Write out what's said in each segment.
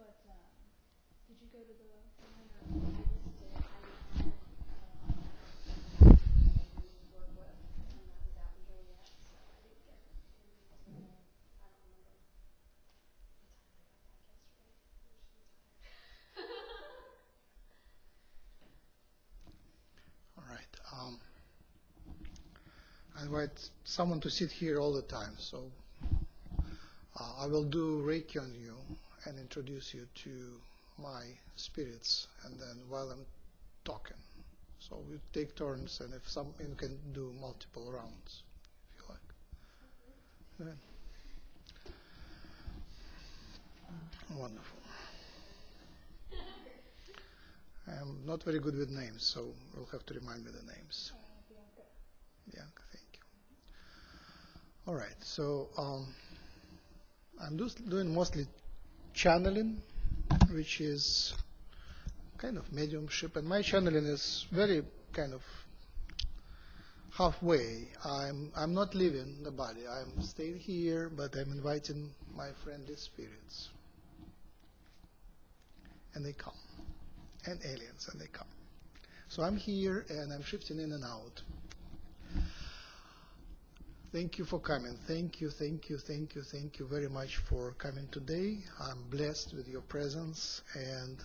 but um, did you go to the one. Um, I invite someone to sit here all the time, so uh, I will do Reiki on you and introduce you to my spirits, and then while I'm talking. So we take turns, and if some, you can do multiple rounds, if you like. Yeah. Wonderful. I'm not very good with names, so you'll have to remind me the names. Bianca, thank you. All right, so um, I'm just doing mostly channeling, which is kind of mediumship, and my channeling is very kind of halfway. I'm I'm not leaving the body. I'm staying here, but I'm inviting my friendly spirits, and they come, and aliens, and they come. So I'm here, and I'm shifting in and out. Thank you for coming. Thank you, thank you, thank you, thank you very much for coming today. I'm blessed with your presence, and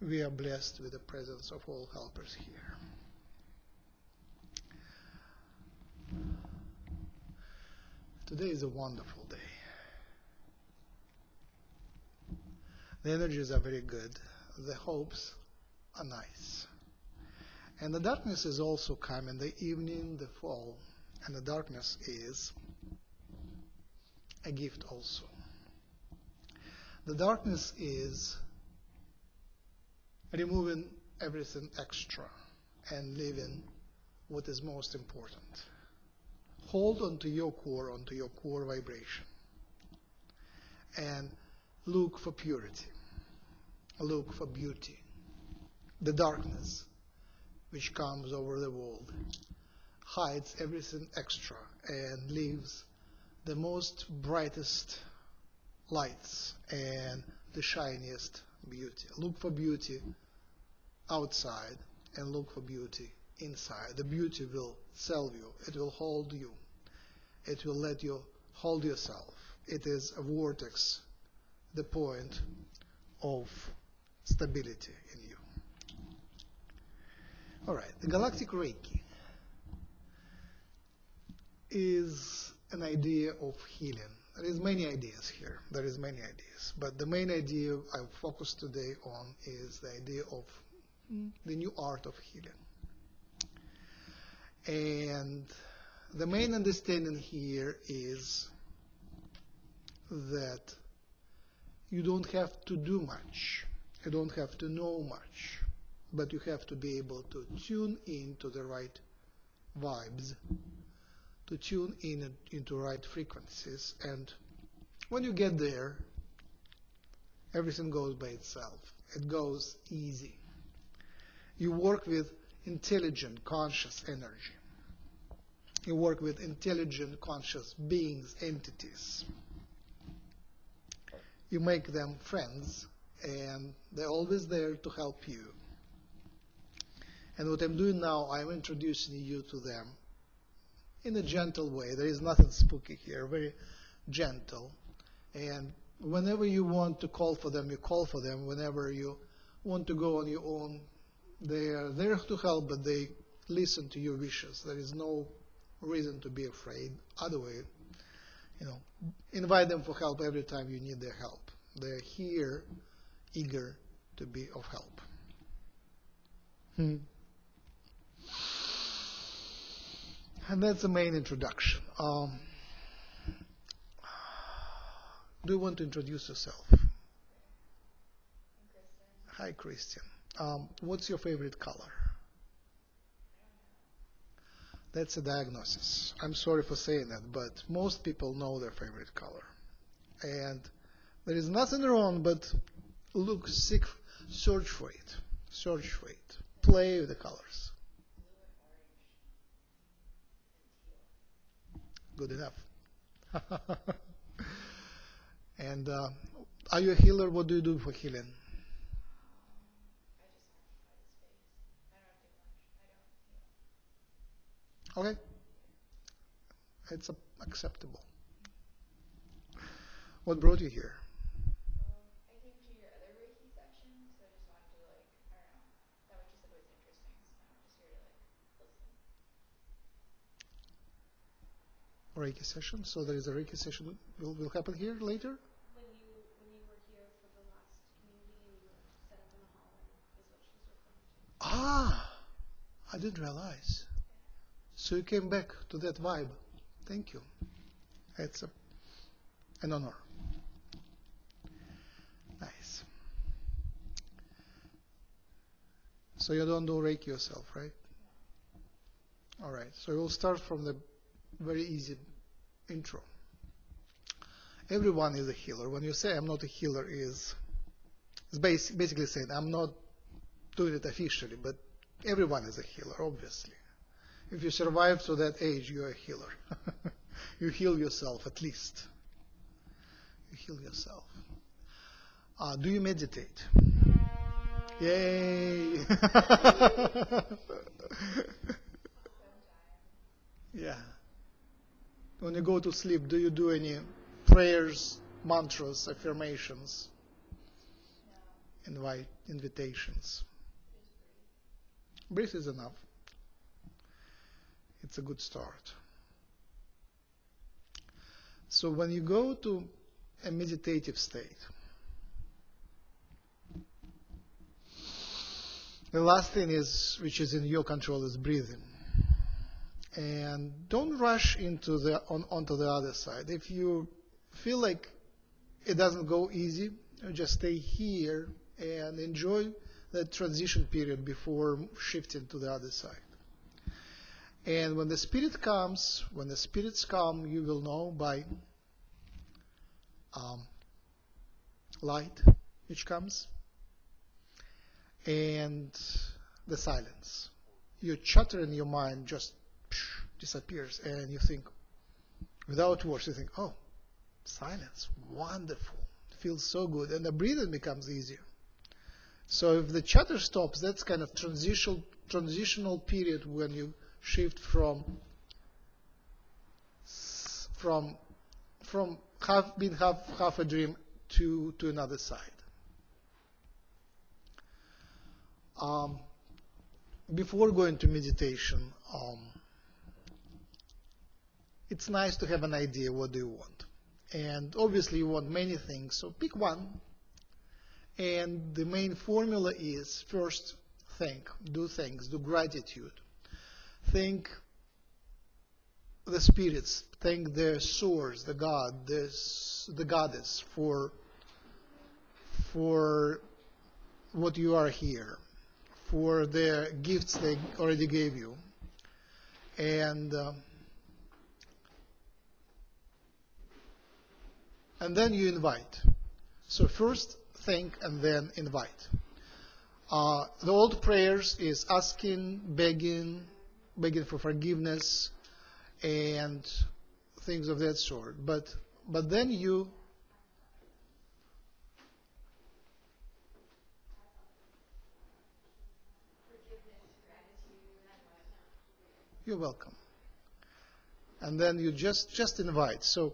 we are blessed with the presence of all helpers here. Today is a wonderful day. The energies are very good. The hopes are nice. And the darkness is also coming, the evening, the fall, and the darkness is a gift also. The darkness is removing everything extra and leaving what is most important. Hold onto your core, onto your core vibration, and look for purity, look for beauty. The darkness which comes over the world hides everything extra and leaves the most brightest lights and the shiniest beauty. Look for beauty outside and look for beauty inside. The beauty will sell you, it will hold you, it will let you hold yourself. It is a vortex, the point of stability in you. All right, the galactic Reiki is an idea of healing. There is many ideas here. There is many ideas, but the main idea I focus today on is the idea of the new art of healing. And the main understanding here is that you don't have to do much. You don't have to know much, but you have to be able to tune into the right vibes to tune in into right frequencies. And when you get there, everything goes by itself. It goes easy. You work with intelligent, conscious energy. You work with intelligent, conscious beings, entities. You make them friends, and they're always there to help you. And what I'm doing now, I'm introducing you to them in a gentle way. There is nothing spooky here, very gentle. And whenever you want to call for them, you call for them. Whenever you want to go on your own, they are there to help, but they listen to your wishes. There is no reason to be afraid. Other way, you know, invite them for help every time you need their help. They're here, eager to be of help. Hmm. And that's the main introduction. Um, do you want to introduce yourself? Hi, Christian. Um, what's your favorite color? That's a diagnosis. I'm sorry for saying that, but most people know their favorite color. And there is nothing wrong, but look, seek, search for it. Search for it. Play with the colors. Good enough. and uh, Are you a healer? What do you do for healing? Okay. It's acceptable. What brought you here? I came to your other Reiki section, so I just wanted to like, I don't know, that what you said was interesting, so I'm just here to like listen. Reiki session. So there is a Reiki session will, will happen here later. When you when you were here for the last community and you were set up in the hallway is what she's referring to. Ah, I didn't realize. So you came back to that vibe. Thank you. It's a, an honor. Nice. So you don't do Reiki yourself, right? All right. So we'll start from the very easy intro. Everyone is a healer. When you say I'm not a healer, is it's basi- basically saying I'm not doing it officially, but everyone is a healer, obviously. If you survive to that age, you're a healer. you heal yourself at least. You heal yourself. Uh, do you meditate? Yay! yeah. When you go to sleep, do you do any prayers, mantras, affirmations, invite invitations? Breathe is enough. It's a good start. So when you go to a meditative state, the last thing is, which is in your control, is breathing. And don't rush into the on, onto the other side. If you feel like it doesn't go easy, just stay here and enjoy the transition period before shifting to the other side. And when the spirit comes, when the spirits come, you will know by um, light which comes and the silence. Your chatter in your mind just disappears, and you think, without words, you think, oh, silence, wonderful, feels so good, and the breathing becomes easier. So if the chatter stops, that's kind of transitional transitional period when you shift from from from half being half half a dream to to another side. Um, before going to meditation, um, it's nice to have an idea what do you want, and obviously you want many things. So pick one, and the main formula is first think, do things, do gratitude. Think the spirits, thank their source, the God, the, the goddess for for what you are here, for the gifts they already gave you, and uh, and then you invite. So first think and then invite. Uh, the old prayers is asking, begging, begging for forgiveness and things of that sort. But but then you You're welcome. And then you just just invite. So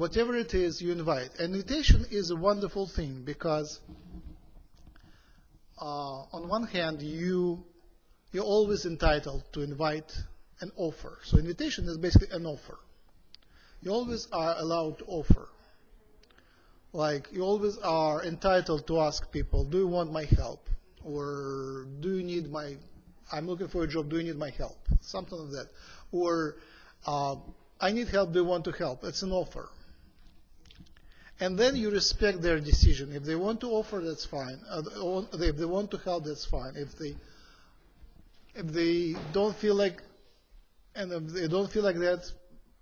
whatever it is, you invite. And invitation is a wonderful thing because uh, on one hand, you you're always entitled to invite an offer. So invitation is basically an offer. You always are allowed to offer. Like you always are entitled to ask people, do you want my help? Or do you need my, I'm looking for a job, do you need my help? Something like that. Or uh, I need help, do you want to help? It's an offer. And then you respect their decision. If they want to offer, that's fine. If they want to help, that's fine. If they if they don't feel like, and if they don't feel like that,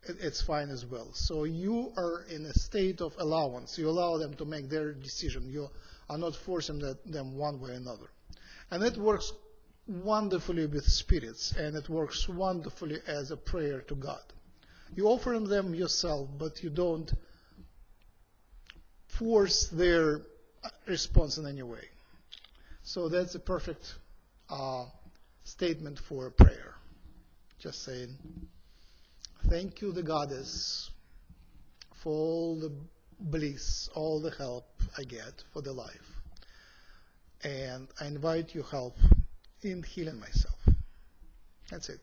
it, it's fine as well. So you are in a state of allowance. You allow them to make their decision. You are not forcing them one way or another. And it works wonderfully with spirits, and it works wonderfully as a prayer to God. You offer them yourself, but you don't force their response in any way. So that's a perfect uh, statement for prayer. Just saying, thank you, the goddess, for all the bliss, all the help I get for the life. And I invite your help in healing myself. That's it.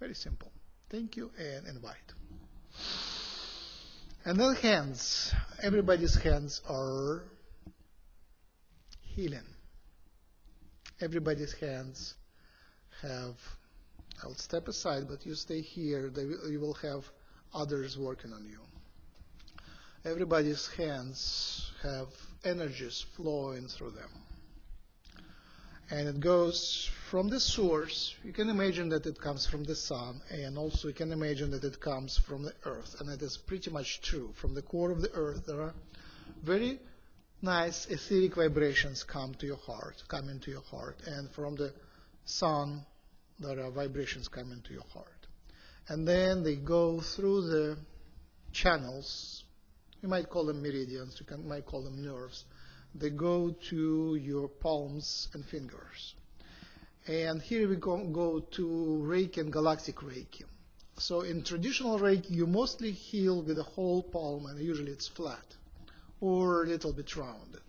Very simple. Thank you and invite. And then hands. Everybody's hands are healing. Everybody's hands have. I'll step aside, but you stay here. You will have others working on you. Everybody's hands have energies flowing through them. And it goes from the source. You can imagine that it comes from the sun, and also you can imagine that it comes from the earth. And it is pretty much true. From the core of the earth, there are very nice etheric vibrations come to your heart, come into your heart. And from the sun, there are vibrations come into your heart. And then they go through the channels. You might call them meridians, you can, might call them nerves. They go to your palms and fingers. And here we go, go to Reiki and Galactic Reiki. So in traditional Reiki, you mostly heal with the whole palm, and usually it's flat or a little bit rounded.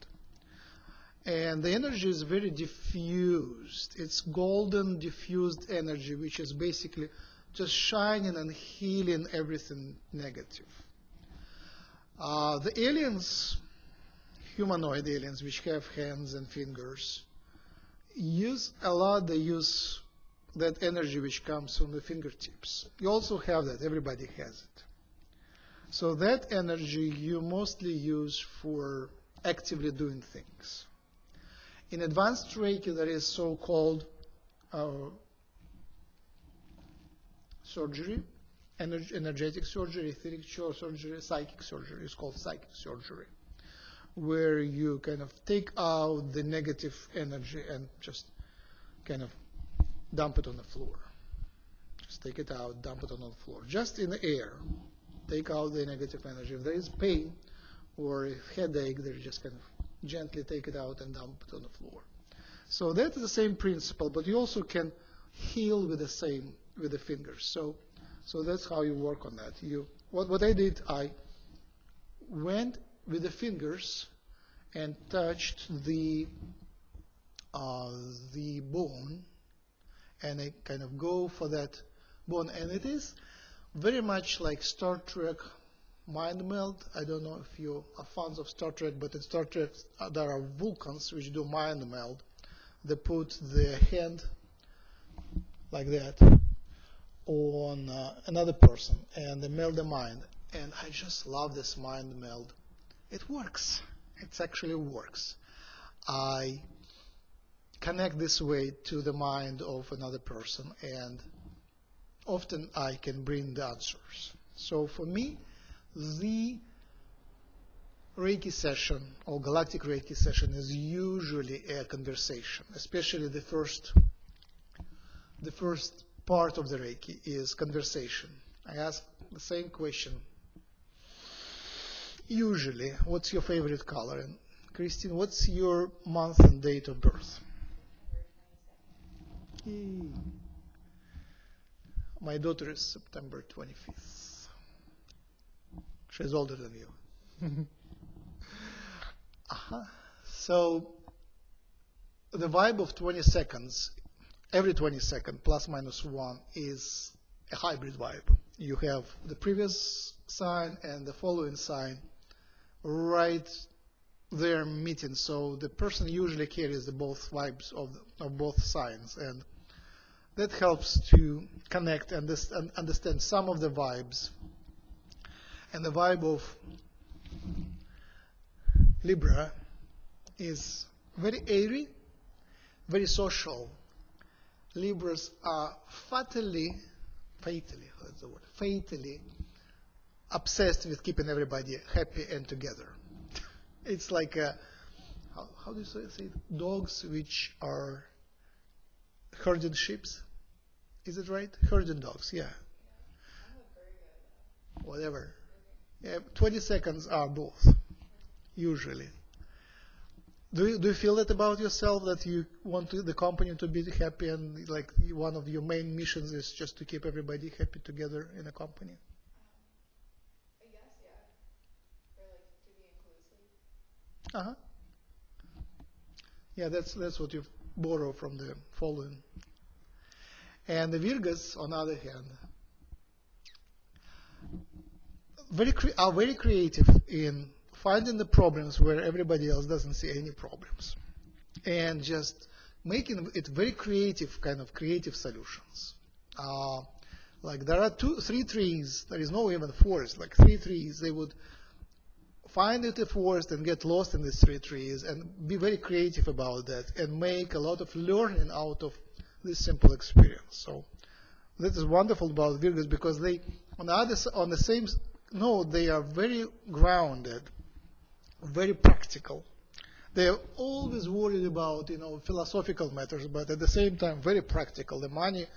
And the energy is very diffused. It's golden diffused energy, which is basically just shining and healing everything negative. Uh, the aliens, humanoid aliens, which have hands and fingers, use a lot, they use that energy which comes from the fingertips. You also have that, everybody has it. So that energy you mostly use for actively doing things. In advanced Reiki, there is so-called uh, surgery, ener- energetic surgery, etheric surgery, psychic surgery. It's called psychic surgery, where you kind of take out the negative energy and just kind of dump it on the floor. Just take it out, dump it on the floor, just in the air. Take out the negative energy. If there is pain or headache, they just kind of gently take it out and dump it on the floor. So that's the same principle, but you also can heal with the same with the fingers. So, so that's how you work on that. You what what I did, I went with the fingers and touched the uh, the bone, and I kind of go for that bone, and it is very much like Star Trek mind meld. I don't know if you are fans of Star Trek, but in Star Trek uh, there are Vulcans which do mind meld. They put their hand like that on uh, another person and they meld the mind. And I just love this mind meld. It works. It actually works. I connect this way to the mind of another person and often I can bring the answers. So for me, the Reiki session or galactic Reiki session is usually a conversation, especially the first the first part of the Reiki is conversation. I ask the same question. Usually, what's your favorite color? And Christine, what's your month and date of birth? Yay. My daughter is September 25th. She's older than you. uh-huh. So the vibe of 20 seconds, every 20 second, plus minus plus minus one is a hybrid vibe. You have the previous sign and the following sign right there meeting. So the person usually carries the both vibes of, the, of both signs, and that helps to connect and understand some of the vibes. And the vibe of Libra is very airy, very social. Libras are fatally, fatally, that's the word, fatally obsessed with keeping everybody happy and together. it's like a, how, how do you say, say it? Dogs which are herding sheep. Is it right? Herding dogs, yeah. Whatever. Yeah, 20 seconds are both, usually. Do you, do you feel that about yourself that you want to, the company to be happy and like one of your main missions is just to keep everybody happy together in a company? I guess, yeah. Or like to be inclusive. Uh huh. Yeah, that's that's what you borrow from the following. And the Virgas, on the other hand, very are very creative in finding the problems where everybody else doesn't see any problems, and just making it very creative, kind of creative solutions. Uh, like there are two, three trees. There is no even forest. Like three trees, they would find it a forest and get lost in these three trees and be very creative about that and make a lot of learning out of this simple experience. So that is wonderful about Virgos because they, on the other, on the same note, they are very grounded, very practical. They are always worried about, you know, philosophical matters, but at the same time, very practical. The money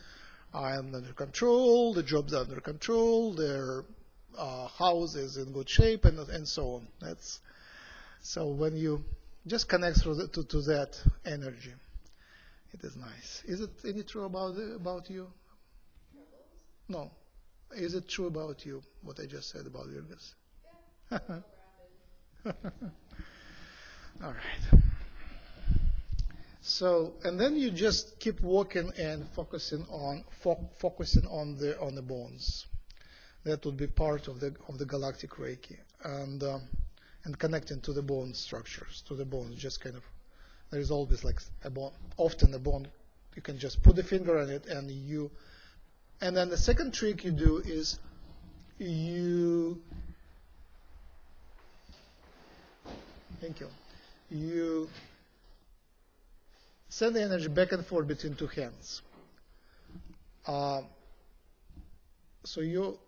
are under control, the jobs are under control, their uh, house is in good shape, and and so on. That's so when you just connect the, to, to that energy, it is nice. Is it any true about about you? No. Is it true about you what I just said about Virgas? All right. So, and then you just keep working and focusing on fo- focusing on the on the bones. That would be part of the of the galactic Reiki, and um, and connecting to the bone structures, to the bones. Just kind of, there is always like a bone. Often a bone, you can just put the finger on it, and you. And then the second trick you do is you. Thank you. You send the energy back and forth between two hands. Uh, so you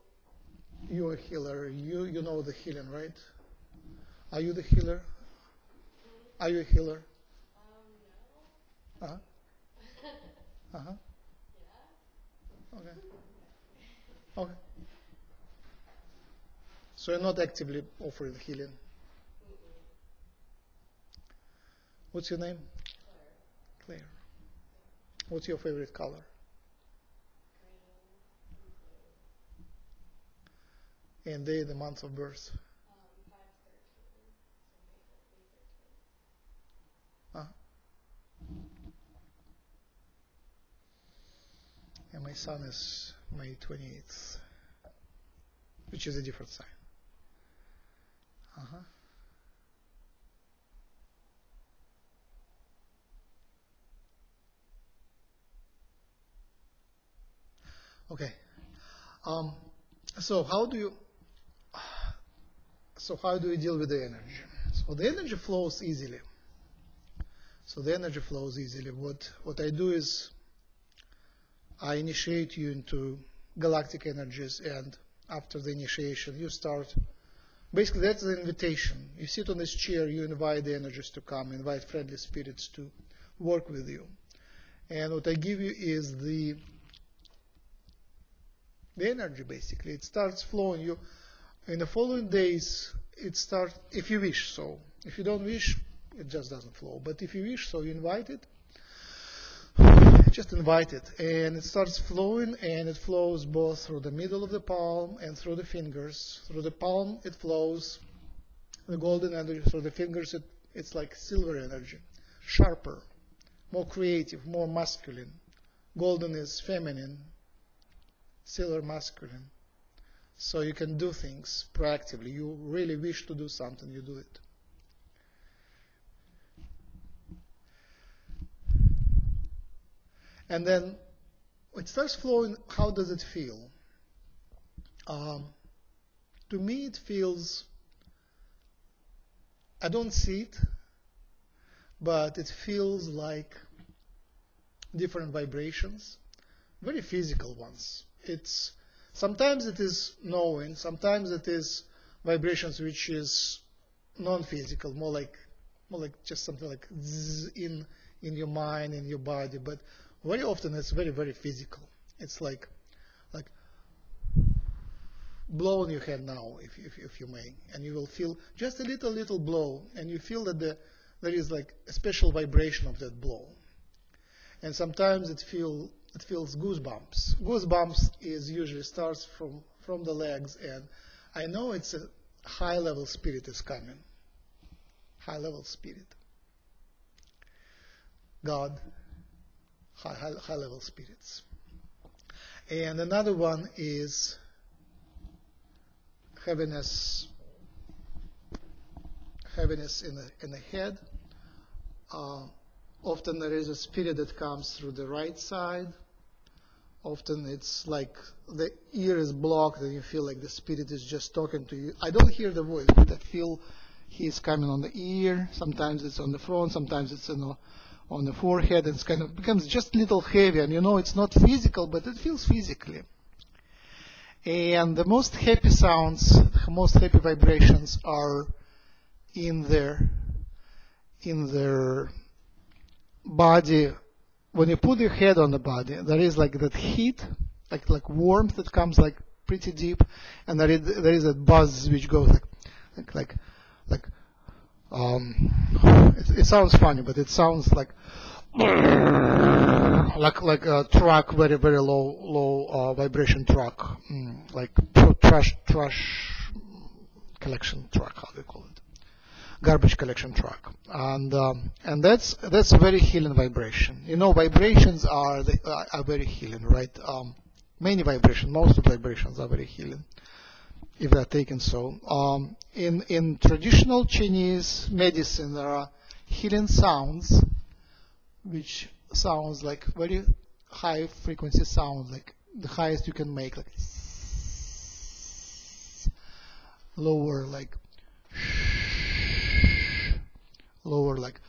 you're a healer. You you know the healing, right? Are you the healer? Are you a healer? Uh huh. Uh huh. Okay. Okay. So you're not actively offering healing. What's your name? Claire. What's your favorite color? And day, the month of birth. Uh, and my son is May 28th, which is a different sign. Uh-huh. Okay. Um, so how do you so how do we deal with the energy? So the energy flows easily. So the energy flows easily. What what I do is I initiate you into galactic energies, and after the initiation, you start. Basically, that's the invitation. You sit on this chair, you invite the energies to come, invite friendly spirits to work with you. And what I give you is the the energy basically. It starts flowing. You in the following days it starts if you wish so. If you don't wish, it just doesn't flow. But if you wish so, you invite it. Just invite it, and it starts flowing, and it flows both through the middle of the palm and through the fingers. Through the palm, it flows the golden energy. Through the fingers, it, it's like silver energy, sharper, more creative, more masculine. Golden is feminine, silver masculine. So you can do things proactively. You really wish to do something, you do it. And then it starts flowing. How does it feel? Um, to me, it feels. I don't see it, but it feels like different vibrations, very physical ones. It's sometimes it is knowing, sometimes it is vibrations which is non-physical, more like more like just something like zzz in in your mind, in your body, but very often it's very very physical. It's like like blow on your head now, if, if, if you may, and you will feel just a little, little blow, and you feel that the, there is like a special vibration of that blow. And sometimes it feel it feels goosebumps. Goosebumps is usually starts from from the legs, and I know it's a high level spirit is coming. High level spirit. God, high, high, high level spirits. And another one is heaviness, heaviness in the, in the head. Uh, often there is a spirit that comes through the right side. Often it's like the ear is blocked and you feel like the spirit is just talking to you. I don't hear the voice, but I feel he's coming on the ear. Sometimes it's on the front, sometimes it's in the, on the forehead. It's kind of becomes just a little heavy, and you know it's not physical, but it feels physically. And the most happy sounds, the most happy vibrations are in their in their body. When you put your head on the body, there is like that heat, like like warmth that comes like pretty deep, and there is there is a buzz which goes like like like like um it, it sounds funny, but it sounds like like like a truck, very very low low uh, vibration truck, mm, like tr- trash trash collection truck. How do you call it? Garbage collection truck, and um, and that's that's a very healing vibration. You know, vibrations are the, uh, are very healing, right? Um, many vibrations, most of vibrations are very healing if they're taken so. Um, in in traditional Chinese medicine, there are healing sounds which sounds like very high frequency sound, like the highest you can make, like lower, like lower, like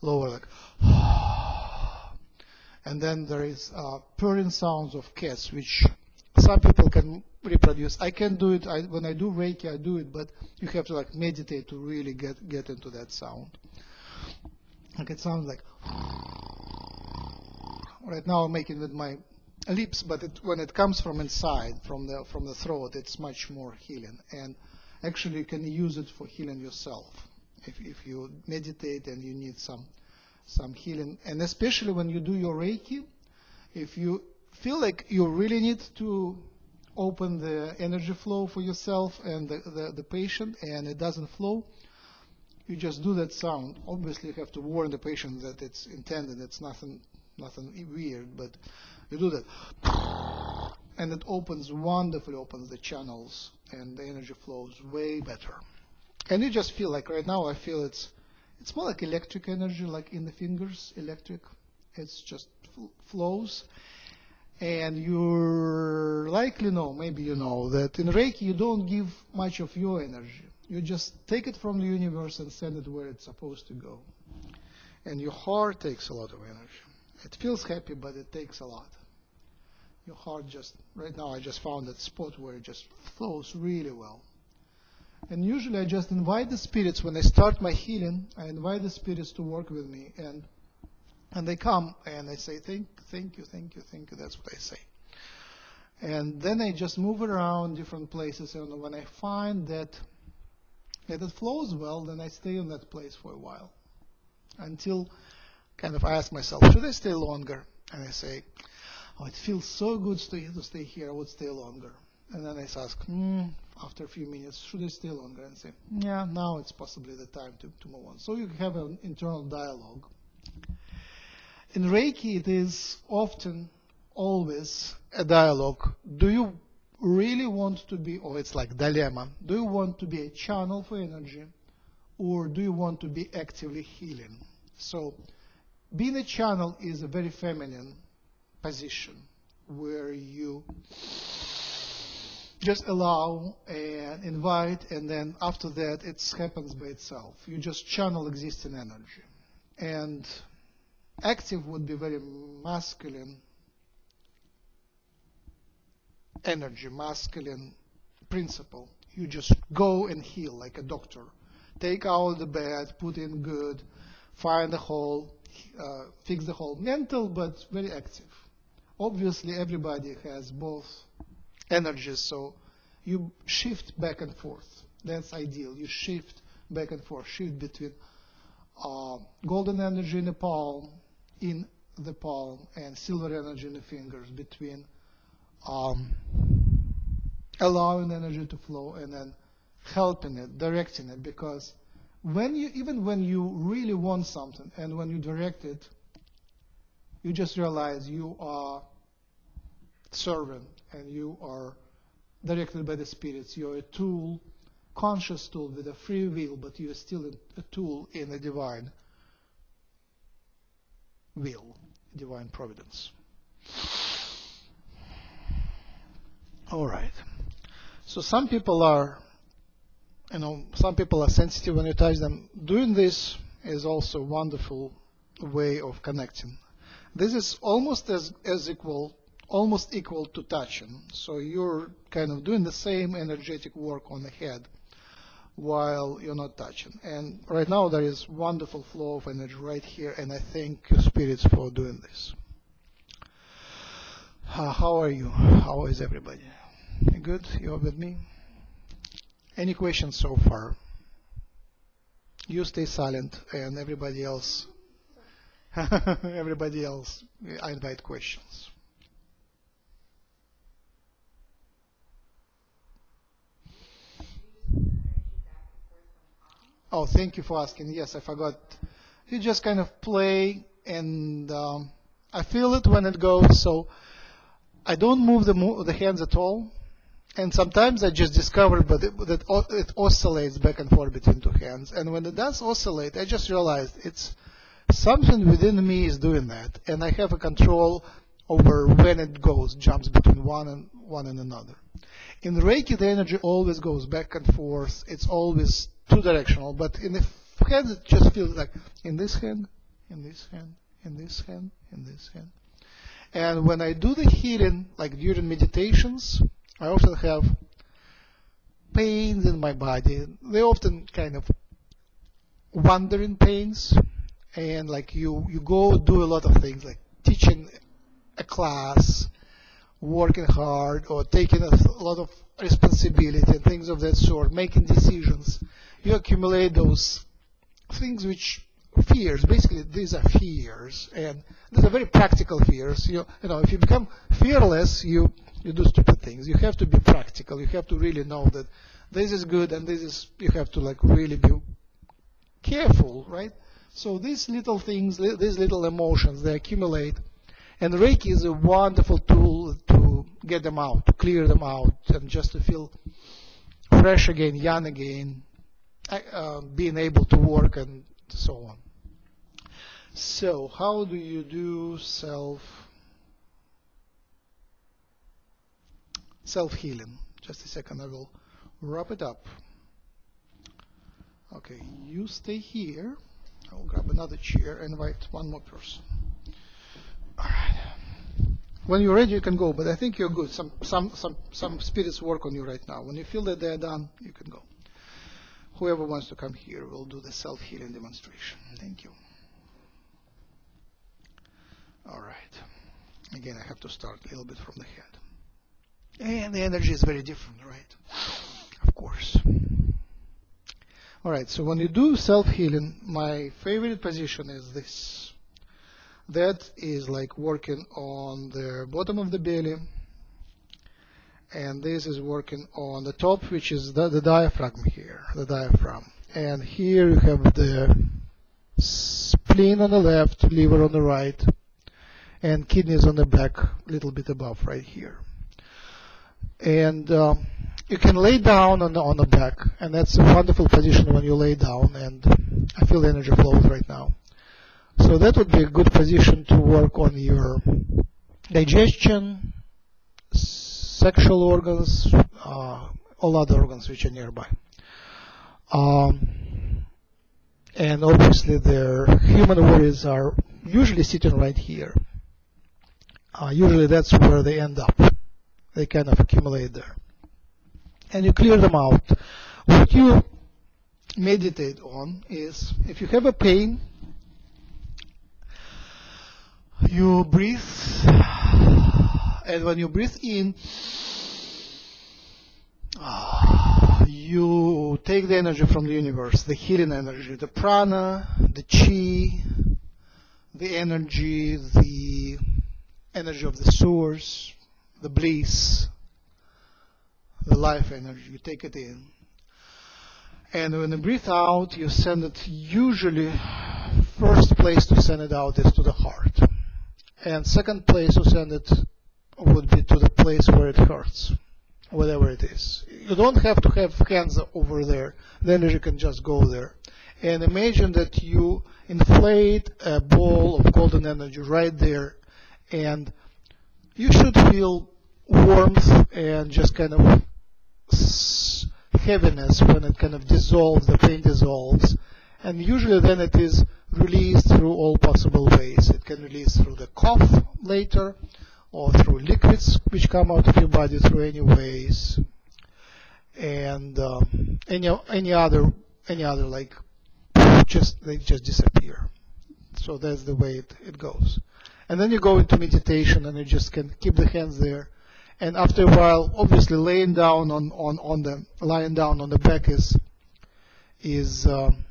lower, like and then there is uh, purring sounds of cats, which some people can reproduce. I can do it I, when I do Reiki. I do it, but you have to like meditate to really get get into that sound. Like it sounds like. Right now I'm making with my lips, but it, when it comes from inside, from the from the throat, it's much more healing. And actually, you can use it for healing yourself if if you meditate and you need some some healing. And especially when you do your Reiki, if you feel like you really need to open the energy flow for yourself and the, the, the patient, and it doesn't flow, you just do that sound. Obviously, you have to warn the patient that it's intended. It's nothing, nothing weird, but you do that, and it opens wonderfully, opens the channels, and the energy flows way better. And you just feel like right now, I feel it's, it's more like electric energy, like in the fingers, electric. It's just fl- flows. And you likely know, maybe you know, that in Reiki you don't give much of your energy. You just take it from the universe and send it where it's supposed to go. And your heart takes a lot of energy. It feels happy, but it takes a lot. Your heart just, right now I just found that spot where it just flows really well. And usually I just invite the spirits, when I start my healing, I invite the spirits to work with me. And and they come and they say, thank, thank you, thank you, thank you. That's what I say. And then I just move around different places. And when I find that, that it flows well, then I stay in that place for a while. Until kind of I ask myself, should I stay longer? And I say, oh, it feels so good to, to stay here. I would stay longer. And then I ask, hmm, after a few minutes, should I stay longer? And say, yeah, now it's possibly the time to, to move on. So you have an internal dialogue in Reiki, it is often, always a dialogue. Do you really want to be, or it's like dilemma, do you want to be a channel for energy, or do you want to be actively healing? So, being a channel is a very feminine position where you just allow and invite, and then after that, it happens by itself. You just channel existing energy. And active would be very masculine energy, masculine principle. You just go and heal like a doctor. Take out the bad, put in good, find the hole, uh, fix the hole. Mental, but very active. Obviously everybody has both energies, so you shift back and forth. That's ideal. You shift back and forth, shift between uh, golden energy in the palm, in the palm, and silver energy in the fingers, between um, allowing energy to flow and then helping it, directing it, because when you, even when you really want something and when you direct it, you just realize you are servant and you are directed by the spirits. You're a tool, conscious tool with a free will, but you're still a tool in a divine will, divine providence. All right. So some people are, you know, some people are sensitive when you touch them. Doing this is also a wonderful way of connecting. This is almost as, as equal, almost equal to touching. So you're kind of doing the same energetic work on the head while you're not touching. And right now there is wonderful flow of energy right here, and I thank you spirits for doing this. Uh, how are you? How is everybody? Good? You're with me? Any questions so far? You stay silent, and everybody else. everybody else, I invite questions. Oh, thank you for asking. Yes, I forgot. You just kind of play, and um, I feel it when it goes. So I don't move the mo- the hands at all, and sometimes I just discover but it, that it oscillates back and forth between two hands. And when it does oscillate, I just realized it's something within me is doing that, and I have a control over when it goes, jumps between one and one and another. In Reiki, the energy always goes back and forth. It's always two directional, but in the hand, it just feels like in this hand, in this hand, in this hand, in this hand. And when I do the healing, like during meditations, I often have pains in my body. They often kind of wandering pains, and like you, you go do a lot of things, like teaching a class, working hard, or taking a lot of responsibility and things of that sort, making decisions. You accumulate those things which fears. Basically, these are fears, and these are very practical fears. You, you know, if you become fearless, you you do stupid things. You have to be practical. You have to really know that this is good, and this is. You have to like really be careful, right? So these little things, these little emotions, they accumulate, and Reiki is a wonderful tool to get them out, to clear them out, and just to feel fresh again, young again, uh, being able to work and so on. So, how do you do self self healing? Just a second, I will wrap it up. Okay, you stay here. I will grab another chair and invite one more person. All right. When you're ready, you can go, but I think you're good. Some some some some spirits work on you right now. When you feel that they're done, you can go. Whoever wants to come here will do the self healing demonstration. Thank you. All right. Again, I have to start a little bit from the head. And the energy is very different, right? Of course. All right, so when you do self healing, my favorite position is this. That is like working on the bottom of the belly, and this is working on the top, which is the, the diaphragm here, the diaphragm. And here you have the spleen on the left, liver on the right, and kidneys on the back, a little bit above right here. And um, you can lay down on the on the back, and that's a wonderful position when you lay down. And I feel the energy flows right now. So that would be a good position to work on your digestion, sexual organs, uh, all other organs which are nearby. Um, and obviously, the human worries are usually sitting right here. Uh, usually, that's where they end up. They kind of accumulate there. And you clear them out. What you meditate on is if you have a pain, you breathe and when you breathe in, you take the energy from the universe, the healing energy, the prana, the chi, the energy, the energy of the source, the bliss, the life energy. You take it in. And when you breathe out, you send it usually first place to send it out is to the heart. And second place to send it would be to the place where it hurts, whatever it is. You don't have to have hands over there. The energy can just go there. And imagine that you inflate a ball of golden energy right there, and you should feel warmth and just kind of heaviness when it kind of dissolves, the pain dissolves. And usually then it is released through all possible ways. It can release through the cough later, or through liquids which come out of your body through any ways, and um, any any other any other like just they just disappear. So that's the way it, it goes. And then you go into meditation and you just can keep the hands there. And after a while, obviously laying down on, on, on the lying down on the back is is um,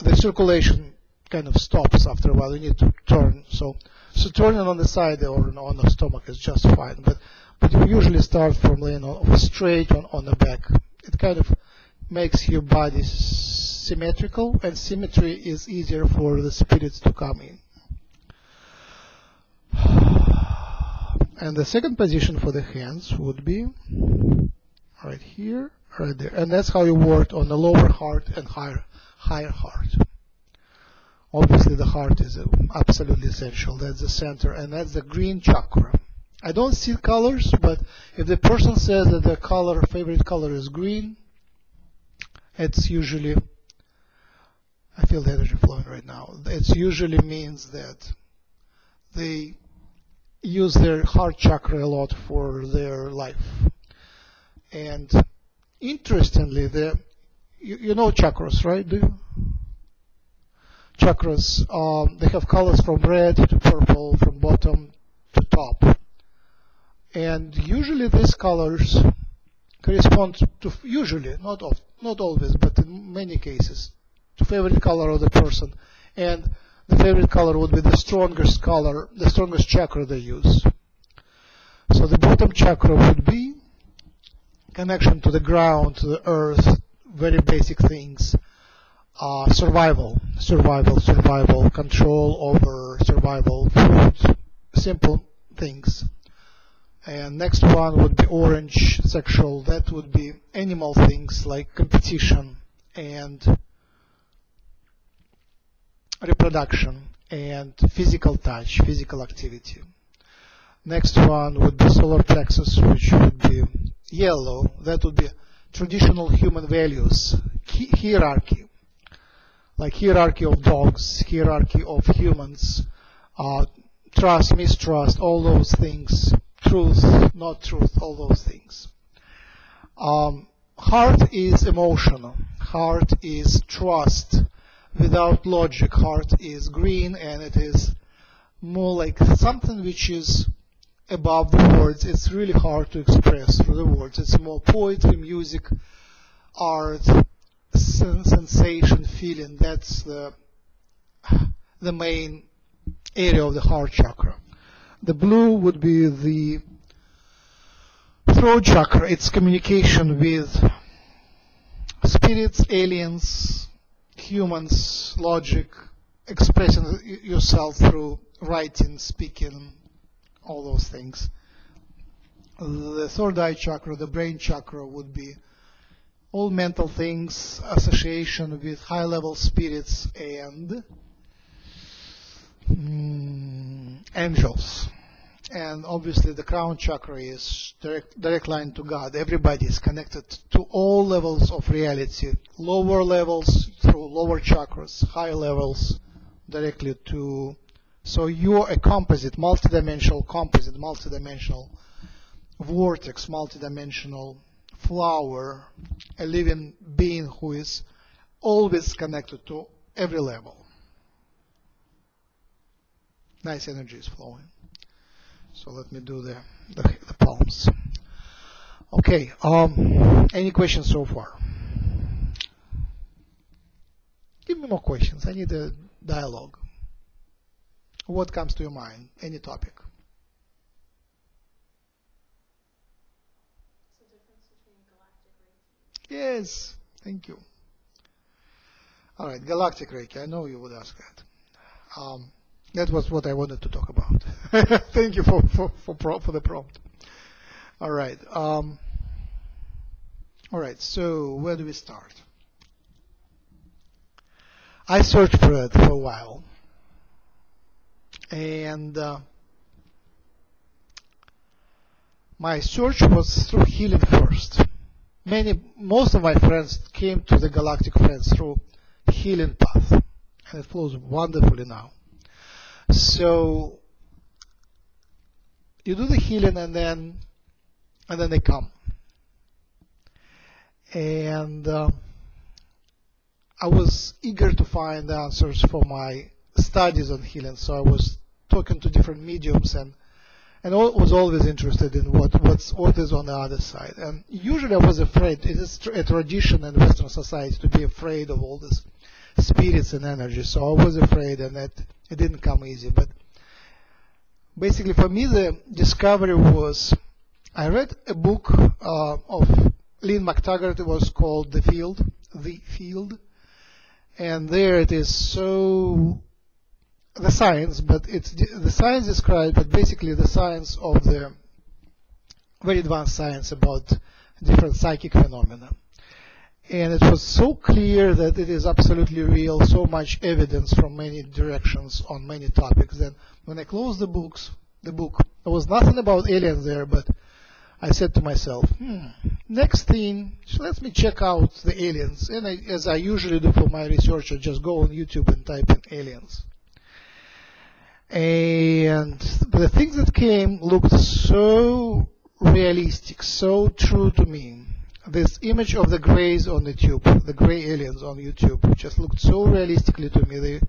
the circulation kind of stops after a while. You need to turn. So so turning on the side or on the stomach is just fine. But but you usually start from laying on, straight on, on the back. It kind of makes your body symmetrical, and symmetry is easier for the spirits to come in. And the second position for the hands would be right here, right there. And that's how you work on the lower heart and higher, higher heart. Obviously, the heart is absolutely essential. That's the center, and that's the green chakra. I don't see colors, but if the person says that their color, favorite color is green, it's usually, I feel the energy flowing right now. It usually means that they use their heart chakra a lot for their life. And interestingly, the you, you know chakras, right? Do you? Chakras, um, they have colors from red to purple, from bottom to top. And usually these colors correspond to, usually, not, of, not always, but in many cases, to favorite color of the person. And the favorite color would be the strongest color, the strongest chakra they use. So the bottom chakra would be connection to the ground, to the earth, very basic things. Uh, survival, survival, survival, control over survival, food, simple things. And next one would be orange, sexual. That would be animal things like competition and reproduction and physical touch, physical activity. Next one would be solar plexus, which would be yellow. That would be traditional human values, hierarchy, like hierarchy of dogs, hierarchy of humans, uh, trust, mistrust, all those things, truth, not truth, all those things. Um, heart is emotional. Heart is trust without logic. Heart is green and it is more like something which is above the words. It's really hard to express through the words. It's more poetry, music, art, sen- sensation, feeling. That's the the main area of the heart chakra. The blue would be the throat chakra. It's communication with spirits, aliens, humans, logic, expressing yourself through writing, speaking, all those things. The third eye chakra, the brain chakra, would be all mental things, association with high level spirits and mm, angels. And obviously, the crown chakra is direct, direct line to God. Everybody is connected to all levels of reality. Lower levels through lower chakras, high levels directly to. So you're a composite, multidimensional composite, multidimensional vortex, multidimensional flower, a living being who is always connected to every level. Nice energy is flowing. So let me do the, the, the palms. Okay, um, any questions so far? Give me more questions. I need a dialogue. What comes to your mind? Any topic? Yes, thank you. All right, galactic Reiki. I know you would ask that. Um, that was what I wanted to talk about. thank you for for for, pro- for the prompt. All right. Um, all right. So where do we start? I searched for it for a while, and uh, my search was through healing first many most of my friends came to the galactic friends through healing path and it flows wonderfully now so you do the healing and then and then they come and uh, i was eager to find answers for my studies on healing so i was talking to different mediums and and al- was always interested in what what's what is on the other side. And usually I was afraid. It is a tradition in Western society to be afraid of all this spirits and energy. So I was afraid, and that it didn't come easy. But basically, for me, the discovery was I read a book uh, of Lynne McTaggart. It was called The Field. The Field. And there it is so the science, but it's the science described, but basically the science of the very advanced science about different psychic phenomena. And it was so clear that it is absolutely real, so much evidence from many directions on many topics that when I closed the books, the book, there was nothing about aliens there, but I said to myself, hmm, next thing, let me check out the aliens. And I, as I usually do for my research, I just go on YouTube and type in aliens and the things that came looked so realistic, so true to me. This image of the greys on the tube, the gray aliens on YouTube, just looked so realistically to me. They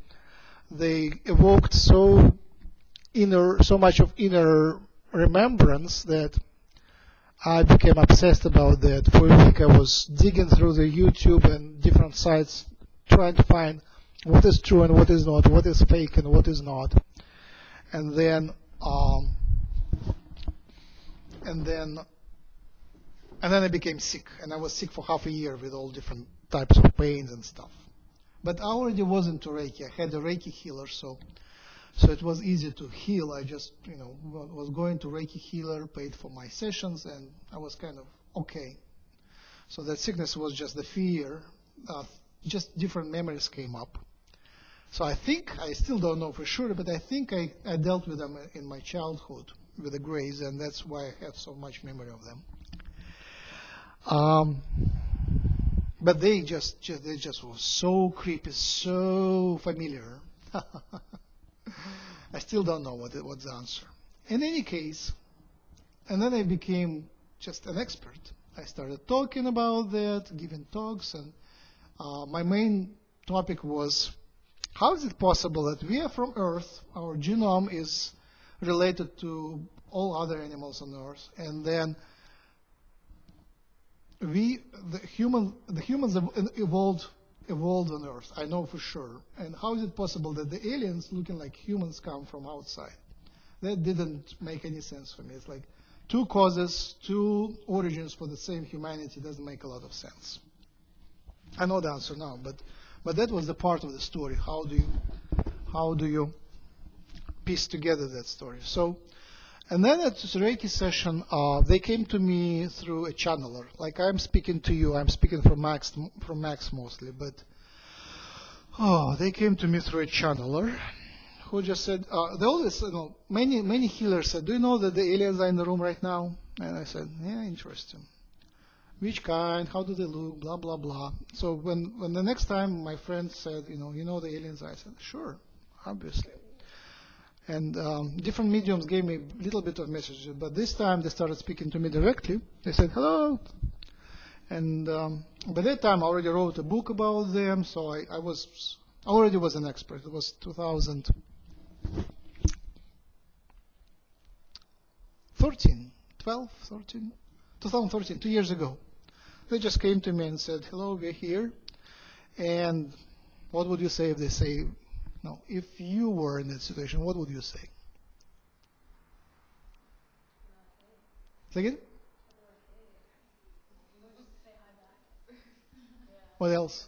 they evoked so inner, so much of inner remembrance that I became obsessed about that. For a week, I was digging through the YouTube and different sites, trying to find what is true and what is not, what is fake and what is not and then um, and then and then I became sick, and I was sick for half a year with all different types of pains and stuff. But I already was into Reiki. I had a Reiki healer, so so it was easy to heal. I just you know was going to Reiki healer, paid for my sessions, and I was kind of okay. So that sickness was just the fear. Uh, just different memories came up. So I think, I still don't know for sure, but I think I, I dealt with them in my childhood with the grays, and that's why I have so much memory of them. Um, but they just, just they just were so creepy, so familiar. I still don't know what what's the answer. In any case, and then I became just an expert. I started talking about that, giving talks, and uh, my main topic was how is it possible that we are from Earth, our genome is related to all other animals on Earth, and then we, the human, the humans evolved, evolved on Earth. I know for sure. And how is it possible that the aliens, looking like humans, come from outside? That didn't make any sense for me. It's like two causes, two origins for the same humanity doesn't make a lot of sense. I know the answer now, but but that was the part of the story. How do you how do you piece together that story? So, and then at this Reiki session, uh, they came to me through a channeler. Like I'm speaking to you, I'm speaking from Max from Max mostly, but oh, they came to me through a channeler who just said uh, they always you know many many healers said, "Do you know that the aliens are in the room right now?" And I said, "Yeah, interesting." which kind, how do they look, blah blah blah. So when when the next time my friend said, you know, you know the aliens, I said, sure, obviously. And um, different mediums gave me a little bit of messages, but this time they started speaking to me directly. They said hello, and um, by that time I already wrote a book about them, so I, I was I already was an expert. It was 2000. 13, 12, 13, 2013, two years ago. They just came to me and said, "Hello, we're here." And what would you say if they say, "No"? If you were in that situation, what would you say? Say again? What else?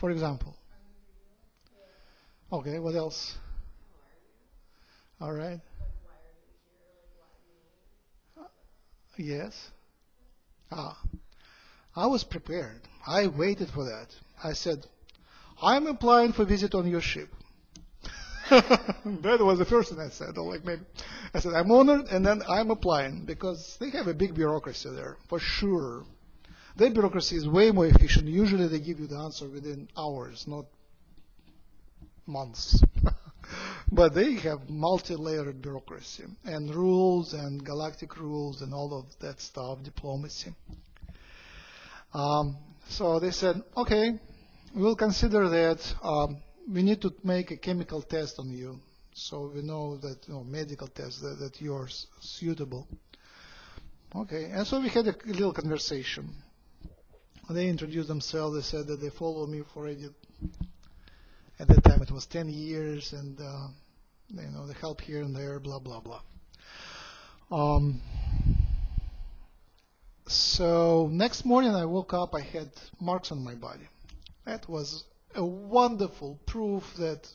For example. Okay, what else? All right. Yes. Ah. I was prepared. I waited for that. I said, I'm applying for visit on your ship. that was the first thing I said. Like maybe I said I'm honored, and then I'm applying because they have a big bureaucracy there for sure. Their bureaucracy is way more efficient. Usually they give you the answer within hours, not months. but they have multi-layered bureaucracy and rules and galactic rules and all of that stuff, diplomacy. Um, so they said, okay, we'll consider that. Um, we need to make a chemical test on you, so we know that, you know, medical test that, that you're suitable. Okay, and so we had a little conversation. They introduced themselves. They said that they follow me for already. At that time, it was 10 years, and uh, you know, the help here and there, blah blah blah. Um, so next morning, I woke up. I had marks on my body. That was a wonderful proof that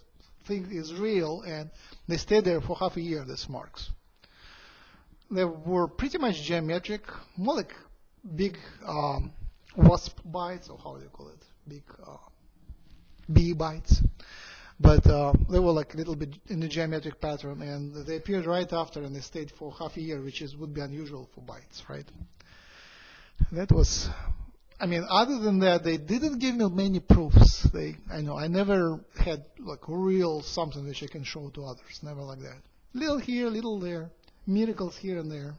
thing is real, and they stayed there for half a year. These marks. They were pretty much geometric, more like big um, wasp bites, or how do you call it? Big uh, bee bites. But uh, they were like a little bit in the geometric pattern, and they appeared right after, and they stayed for half a year, which is would be unusual for bites, right? That was, I mean, other than that, they didn't give me many proofs. They, I know, I never had like real something which I can show to others. Never like that. Little here, little there, miracles here and there,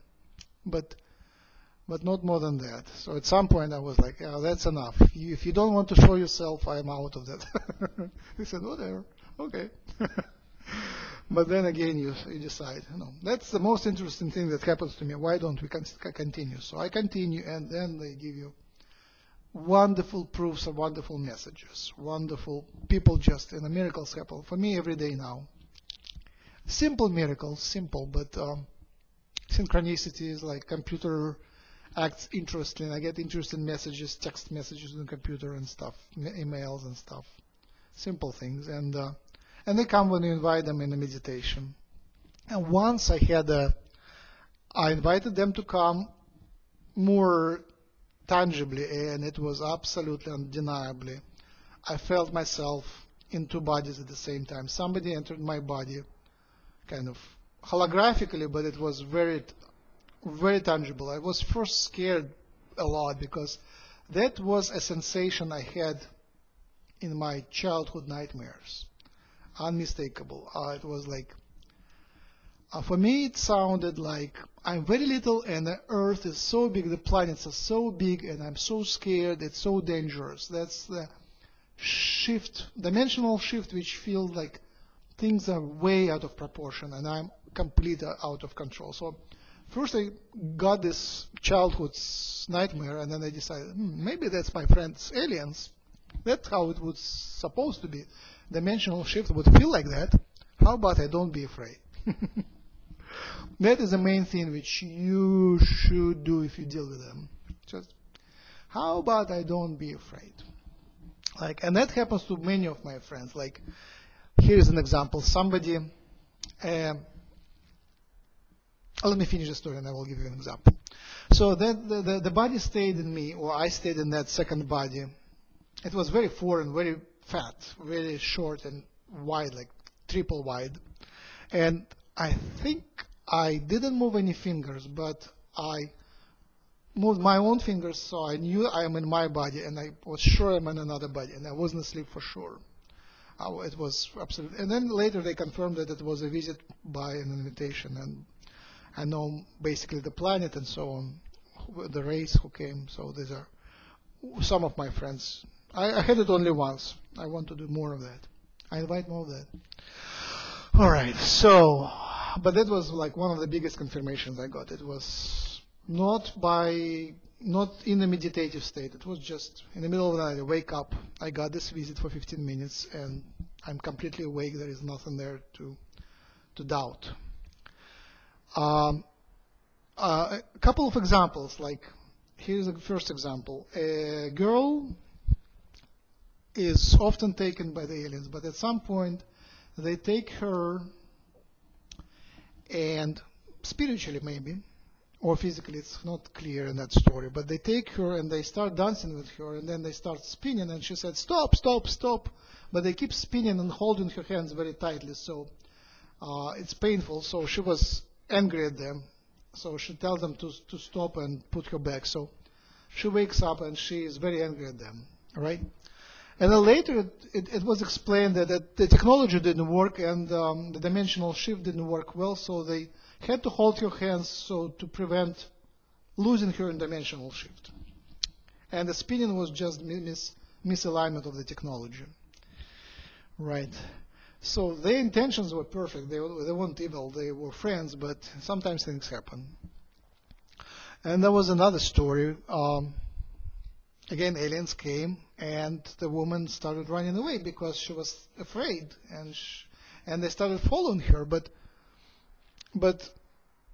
but but not more than that. So at some point I was like, yeah, that's enough. You, if you don't want to show yourself, I'm out of that. he said, whatever, okay. but then again, you, you decide, you know, that's the most interesting thing that happens to me. Why don't we continue? So I continue, and then they give you wonderful proofs of wonderful messages, wonderful people just, and the miracles happen for me every day now. Simple miracles, simple, but um, synchronicities like computer acts interesting. I get interesting messages, text messages on the computer and stuff, emails and stuff. Simple things, and uh, and they come when you invite them in a meditation. And once I had a, I invited them to come more tangibly, and it was absolutely undeniably. I felt myself in two bodies at the same time. Somebody entered my body, kind of holographically, but it was very very tangible. I was first scared a lot because that was a sensation I had in my childhood nightmares. Unmistakable. Uh, it was like, uh, for me, it sounded like I'm very little and the earth is so big, the planets are so big, and I'm so scared, it's so dangerous. That's the shift, dimensional shift, which feels like things are way out of proportion and I'm completely out of control. So First, I got this childhood nightmare, and then I decided hmm, maybe that's my friends aliens. That's how it was supposed to be. Dimensional shift would feel like that. How about I don't be afraid? that is the main thing which you should do if you deal with them. Just how about I don't be afraid? Like, and that happens to many of my friends. Like, here's an example. Somebody. Um, let me finish the story and I will give you an example. So that the, the, the body stayed in me, or I stayed in that second body. It was very foreign, very fat, very short and wide, like triple wide. And I think I didn't move any fingers, but I moved my own fingers, so I knew I am in my body, and I was sure I'm in another body, and I wasn't asleep for sure. It was absolutely. And then later they confirmed that it was a visit by an invitation, and I know basically the planet and so on, the race who came. So these are some of my friends. I, I had it only once. I want to do more of that. I invite more of that. All right, so, but that was like one of the biggest confirmations I got. It was not by, not in a meditative state. It was just in the middle of the night, I wake up, I got this visit for 15 minutes, and I'm completely awake. There is nothing there to, to doubt. Um, uh, a couple of examples, like here's the first example. A girl is often taken by the aliens, but at some point they take her and spiritually maybe, or physically, it's not clear in that story, but they take her and they start dancing with her and then they start spinning and she said, stop, stop, stop. But they keep spinning and holding her hands very tightly, so uh, it's painful. So she was angry at them. So she tells them to, to stop and put her back. So she wakes up and she is very angry at them, right? And then later it, it, it was explained that, that the technology didn't work and um, the dimensional shift didn't work well, so they had to hold her hands so to prevent losing her in dimensional shift. And the spinning was just mis- misalignment of the technology. Right. So their intentions were perfect. They, they weren't evil. They were friends, but sometimes things happen. And there was another story. Um, again, aliens came, and the woman started running away because she was afraid, and sh- and they started following her. But but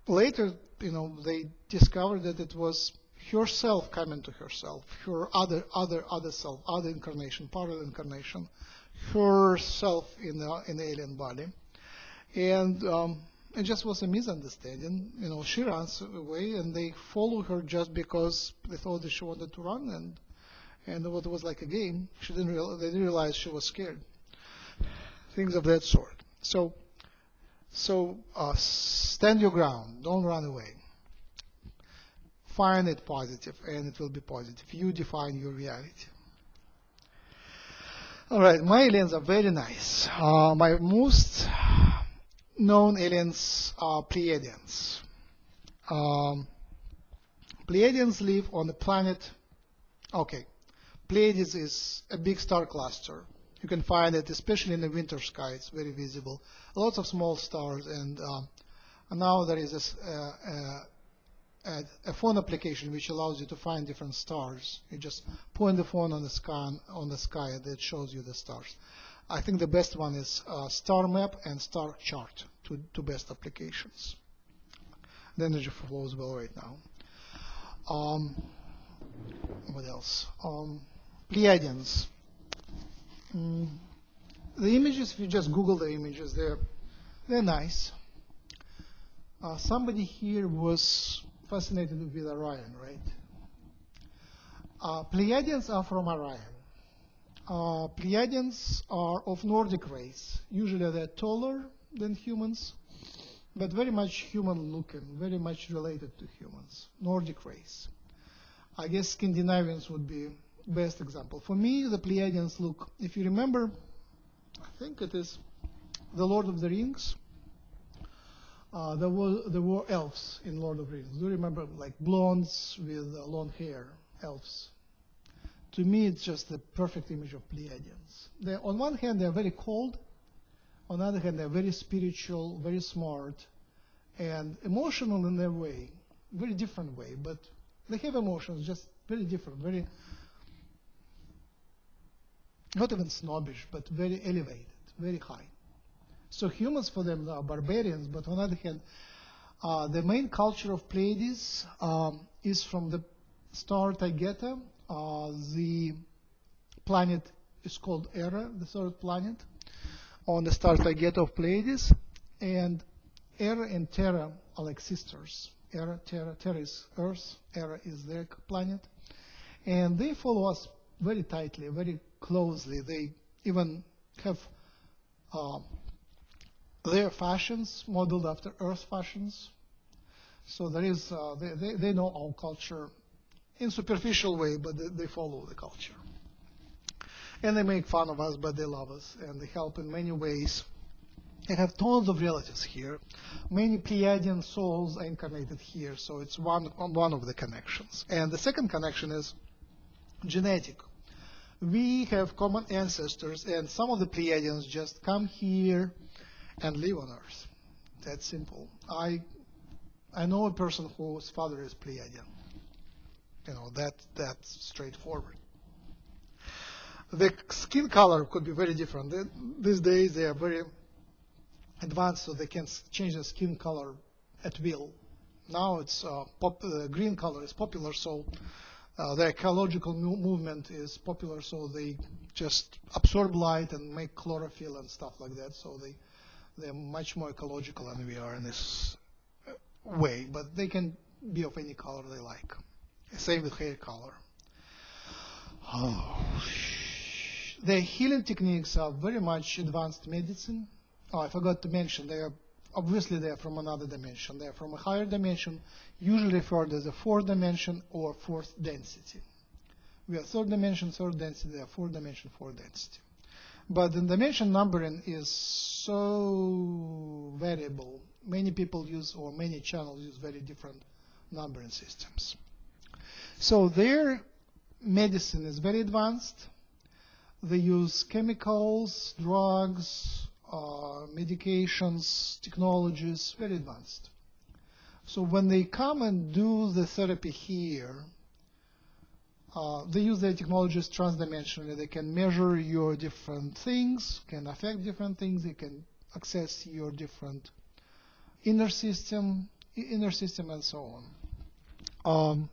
later, you know, they discovered that it was herself coming to herself, her other other other self, other incarnation, of incarnation, herself in the in the alien body, and. Um, it just was a misunderstanding. You know, she runs away, and they follow her just because they thought that she wanted to run, and and what it was like a game. She didn't real, they didn't realize she was scared. Things of that sort. So, so uh, stand your ground. Don't run away. Find it positive, and it will be positive. You define your reality. All right, my aliens are very nice. Uh, my most known aliens are Pleiadians. Um, Pleiadians live on the planet. Okay, Pleiades is a big star cluster. You can find it, especially in the winter sky. It's very visible. Lots of small stars, and, um, now there is a, a phone application which allows you to find different stars. You just point the phone on the sky, on the sky, and it shows you the stars. I think the best one is uh, Star Map and Star Chart, two, two best applications. The energy flows well right now. Um, what else? Um, Pleiadians. Mm, the images, if you just Google the images, they're, they're nice. Uh, somebody here was fascinated with Orion, right? Uh, Pleiadians are from Orion. Uh, Pleiadians are of Nordic race. Usually they're taller than humans, but very much human looking, very much related to humans. Nordic race. I guess Scandinavians would be best example. For me, the Pleiadians look, if you remember, I think it is the Lord of the Rings. Uh, there, were, there were elves in Lord of the Rings. Do you remember, like blondes with uh, long hair, elves? to me, it's just the perfect image of Pleiadians. They, on one hand, they're very cold. On the other hand, they're very spiritual, very smart, and emotional in their way, very different way. But they have emotions, just very different, very not even snobbish, but very elevated, very high. So humans for them are barbarians, but on the other hand, uh, the main culture of Pleiades um, is from the star Taygeta, uh, the planet is called Erra, the third planet, on the star Taygeta of Pleiades. And Erra and Terra are like sisters. Erra, Terra, Terra is Earth, Erra is their planet. And they follow us very tightly, very closely. They even have uh, their fashions modeled after Earth fashions. So there is, uh, they, they, they know our culture in superficial way, but they, they follow the culture. And they make fun of us, but they love us, and they help in many ways. I have tons of relatives here. Many Pleiadian souls are incarnated here, so it's one, one of the connections. And the second connection is genetic. We have common ancestors, and some of the Pleiadians just come here and live on Earth. That's simple. I I know a person whose father is Pleiadian. You know that that's straightforward. The skin color could be very different. These days they are very advanced, so they can change the skin color at will. Now it's uh, uh, green color is popular, so uh, the ecological movement is popular, so they just absorb light and make chlorophyll and stuff like that. So they they're much more ecological than we are in this uh, way, but they can be of any color they like. Same with hair color. Oh, the healing techniques are very much advanced medicine. Oh, I forgot to mention they are obviously they are from another dimension. They are from a higher dimension, usually referred as a fourth dimension or fourth density. We are third dimension, third density. They are fourth dimension, fourth density. But the dimension numbering is so variable. Many people use, or many channels use very different numbering systems. So their medicine is very advanced. They use chemicals, drugs, medications, technologies, very advanced. So when they come and do the therapy here, uh, they use their technologies transdimensionally. They can measure your different things, can affect different things. They can access your different inner system, inner system, and so on.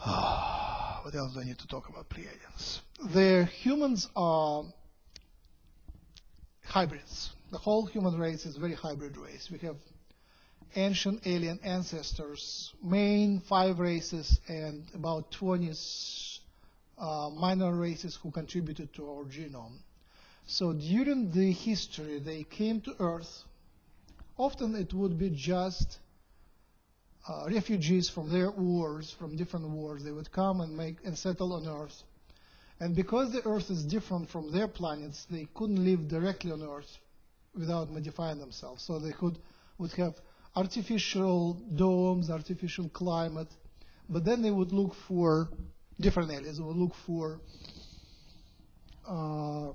Um, what else do I need to talk about Pleiadians? The humans are hybrids. The whole human race is a very hybrid race. We have ancient alien ancestors, main five races, and about 20 uh, minor races who contributed to our genome. So during the history, they came to Earth. Often it would be just uh, refugees from their wars, from different wars. They would come and make and settle on Earth. And because the Earth is different from their planets, they couldn't live directly on Earth without modifying themselves. So they could would have artificial domes, artificial climate, but then they would look for different areas. They would look for uh,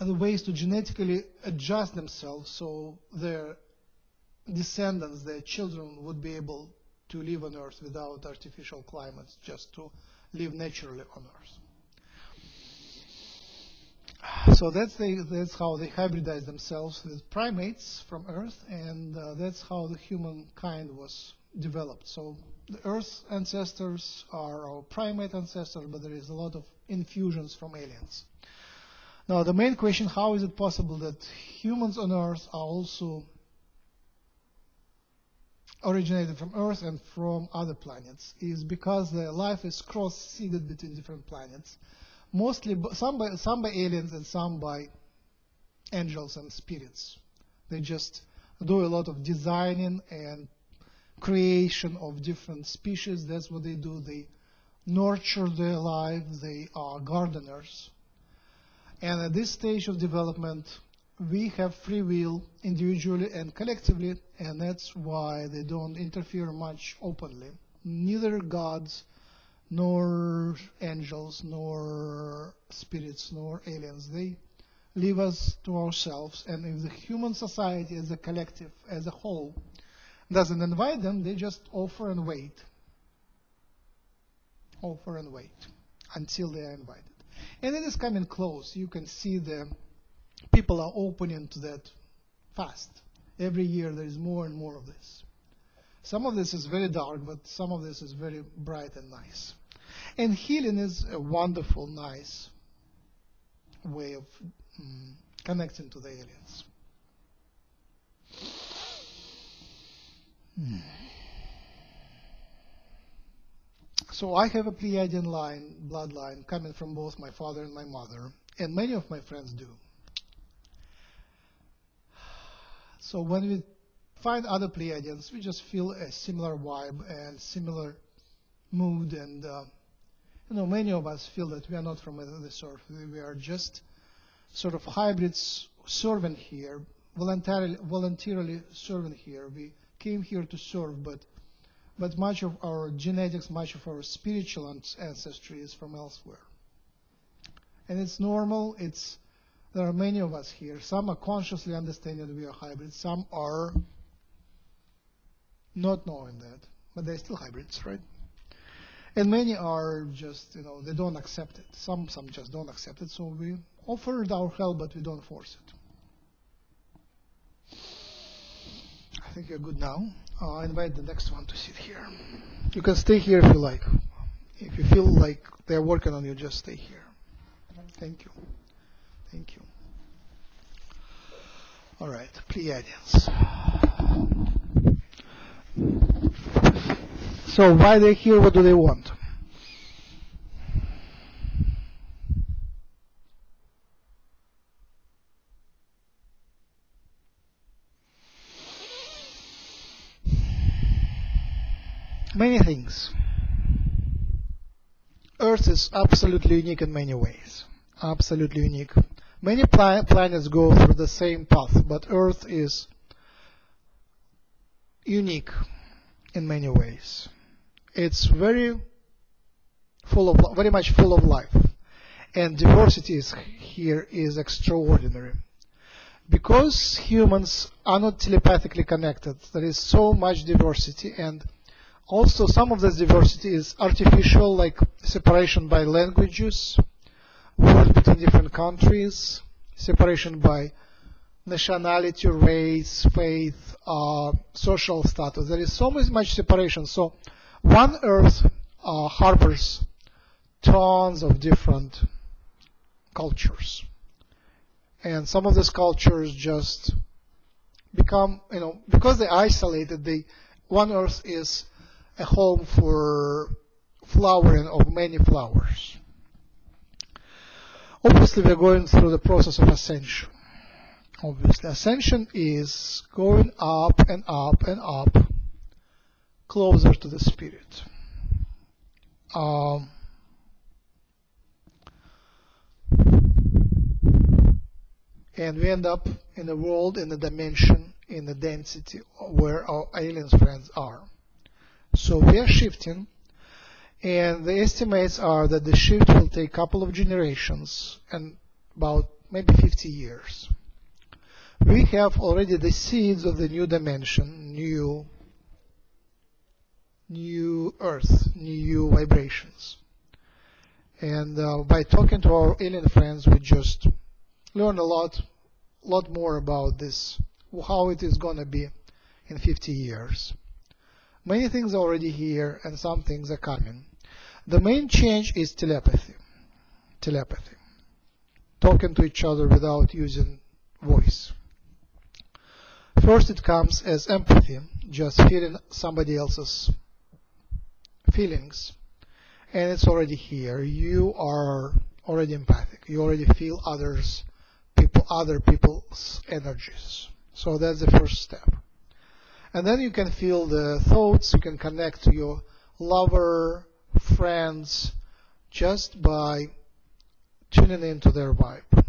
other ways to genetically adjust themselves so their descendants, their children, would be able to live on Earth without artificial climates, just to live naturally on Earth. So that's, the, that's how they hybridize themselves with primates from Earth, and uh, that's how the humankind was developed. So the Earth ancestors are our primate ancestors, but there is a lot of infusions from aliens. Now, the main question how is it possible that humans on Earth are also originated from Earth and from other planets? Is because their life is cross seeded between different planets mostly some by, some by aliens and some by angels and spirits. They just do a lot of designing and creation of different species. That's what they do. They nurture their life. They are gardeners. And at this stage of development, we have free will individually and collectively, and that's why they don't interfere much openly. Neither gods nor angels, nor spirits, nor aliens. They leave us to ourselves, and if the human society as a collective, as a whole, doesn't invite them, they just offer and wait. Offer and wait until they are invited. And it is coming close. You can see the people are opening to that fast. Every year there is more and more of this. Some of this is very dark, but some of this is very bright and nice. And healing is a wonderful, nice way of mm, connecting to the aliens. Hmm. So I have a Pleiadian line, bloodline, coming from both my father and my mother, and many of my friends do. So when we find other Pleiadians, we just feel a similar vibe and similar mood, and uh, you know, many of us feel that we are not from this earth. We are just sort of hybrids serving here, voluntarily, voluntarily serving here. We came here to serve, but but much of our genetics, much of our spiritual ancestry is from elsewhere. And it's normal. It's There are many of us here. Some are consciously understanding that we are hybrids. Some are not knowing that, but they're still hybrids, right? And many are just, you know, they don't accept it. Some, some just don't accept it. So we offer our help, but we don't force it. I think you're good now. Uh, I invite the next one to sit here. You can stay here if you like. If you feel like they're working on you, just stay here. Thank you. Thank you. All right, Pleiadians. So why they here? What do they want? Many things. Earth is absolutely unique in many ways. Absolutely unique. Many planets go through the same path, but Earth is unique in many ways. It's very full of, very much full of life, and diversity is, here is extraordinary. Because humans are not telepathically connected, there is so much diversity, and also some of this diversity is artificial, like separation by languages, between different countries, separation by nationality, race, faith, uh, social status. There is so much separation. So one Earth uh, harbors tons of different cultures. And some of these cultures just become, you know, because they're isolated, they, one Earth is a home for flowering of many flowers. Obviously, we're going through the process of ascension. Obviously, ascension is going up and up and up, closer to the spirit. Um, and we end up in a world, in a dimension, in a density where our alien friends are. So we are shifting, and the estimates are that the shift will take a couple of generations and about maybe 50 years. We have already the seeds of the new dimension, new, new Earth, new vibrations. And uh, by talking to our alien friends, we just learn a lot, lot more about this, how it is going to be in 50 years. Many things are already here and some things are coming. The main change is telepathy. Telepathy. Talking to each other without using voice. First it comes as empathy, just feeling somebody else's feelings. And it's already here. You are already empathic. You already feel others, people, other people's energies. So that's the first step. And then you can feel the thoughts, you can connect to your lover, friends, just by tuning into their vibe.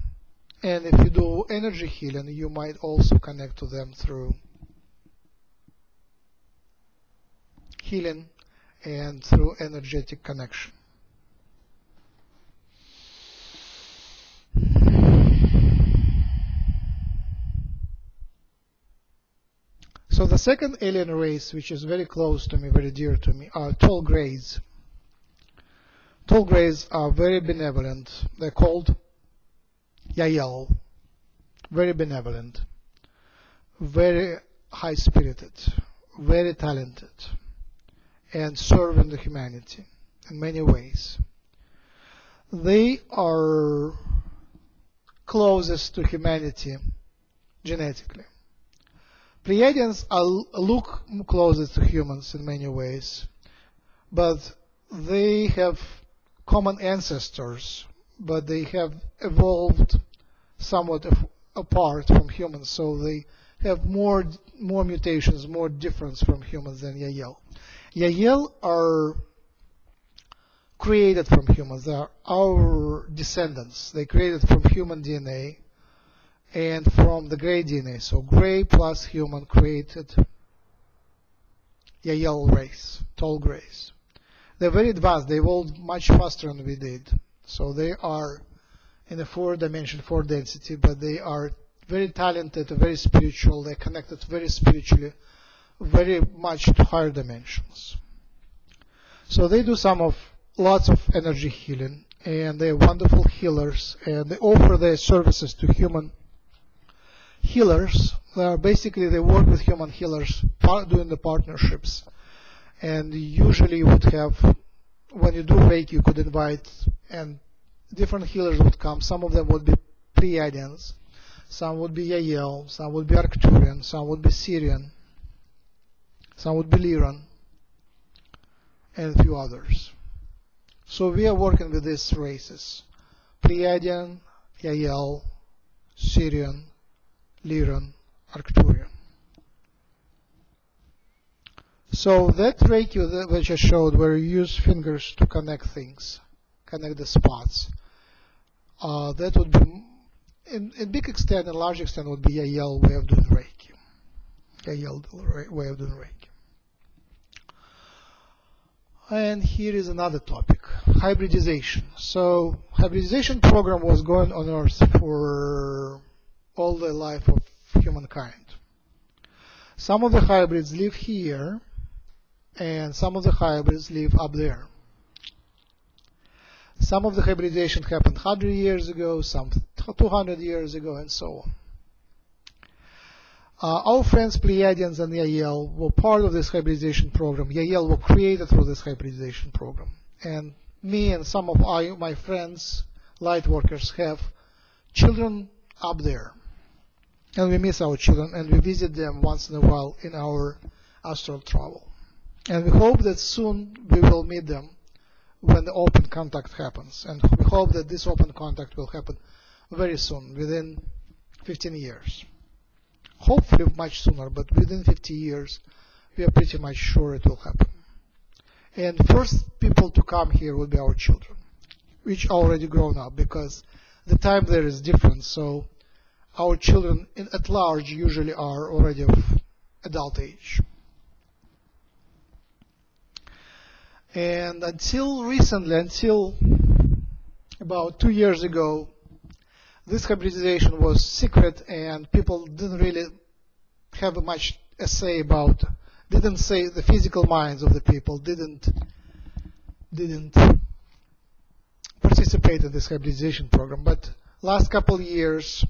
And if you do energy healing, you might also connect to them through healing and through energetic connection. So the second alien race, which is very close to me, very dear to me, are tall greys. Tall greys are very benevolent. They're called Yahyel. Very benevolent. Very high-spirited. Very talented. And serving the humanity in many ways. They are closest to humanity genetically. Pleiadians are, look closest to humans in many ways, but they have common ancestors, but they have evolved somewhat apart from humans, so they have more more mutations, more difference from humans than Yahyel. Yahyel are created from humans. They are our descendants. They created from human DNA and from the gray DNA. So gray plus human created Yahyel race, tall grays. They're very advanced. They evolved much faster than we did. So they are in a four dimension, four density, but they are very talented, very spiritual, they're connected very spiritually, very much to higher dimensions. So they do some of lots of energy healing and they're wonderful healers and they offer their services to human healers. They are basically they work with human healers doing the partnerships and usually you would have when you do Reiki you could invite and different healers would come. Some of them would be Pleiadians, some would be Yahyel, some would be Arcturian, some would be Sirian some would be Lyran, and a few others. So we are working with these races. Pleiadian, Yahyel, Sirian, Lyran, Arcturian. So that Reiki that which I showed where you use fingers to connect things, connect the spots, uh, that would be, in, in big extent, in large extent, would be Yahyel way of doing Reiki. Yahyel way of doing Reiki. And here is another topic, hybridization. So hybridization program was going on Earth for all the life of humankind. Some of the hybrids live here, and some of the hybrids live up there. Some of the hybridization happened 100 years ago, some 200 years ago, and so on. Uh, our friends Pleiadians and Yahyel were part of this hybridization program. Yahyel were created through this hybridization program. And me and some of our, my friends, light workers, have children up there. And we miss our children and we visit them once in a while in our astral travel. And we hope that soon we will meet them when the open contact happens. And we hope that this open contact will happen very soon, within 15 years. Hopefully much sooner, but within 50 years, we are pretty much sure it will happen. And first people to come here will be our children, which are already grown up, because the time there is different. So our children in, at large usually are already of adult age. And until recently, until about two years ago, this hybridization was secret and people didn't really have much a say about, didn't say the physical minds of the people, didn't, didn't participate in this hybridization program. But last couple years,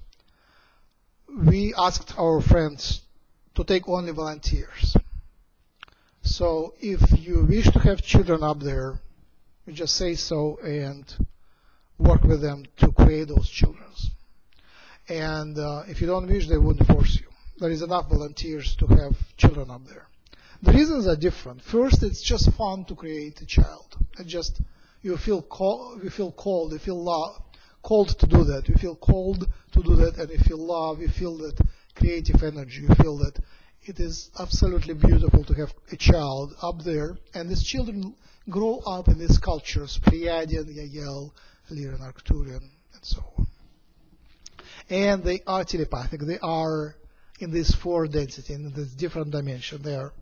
we asked our friends to take only volunteers. So if you wish to have children up there, you just say so and work with them to create those children. And uh, if you don't wish, they wouldn't force you. There is enough volunteers to have children up there. The reasons are different. First, it's just fun to create a child. It just you feel you feel called, you feel called to do that. You feel called to do that, and you feel love. You feel that creative energy. You feel that it is absolutely beautiful to have a child up there, and these children grow up in these cultures: Pleiadian, Yahyel, Lyran, Arcturian, and so on. And they are telepathic. They are in this four density, in this different dimension. They are,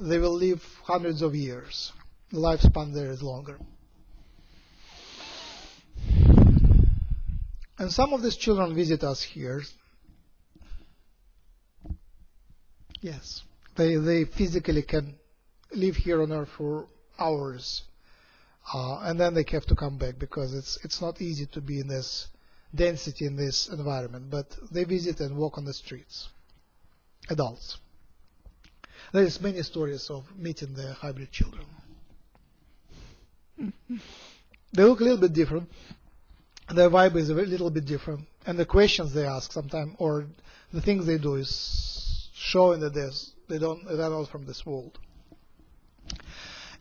they will live hundreds of years. The lifespan there is longer. And some of these children visit us here. Yes, they they physically can live here on Earth for hours, uh, and then they have to come back because it's it's not easy to be in this density in this environment. But they visit and walk on the streets, adults. There is many stories of meeting the hybrid children. they look a little bit different. Their vibe is a little bit different, and the questions they ask sometimes, or the things they do, is showing that they don't they're not from this world.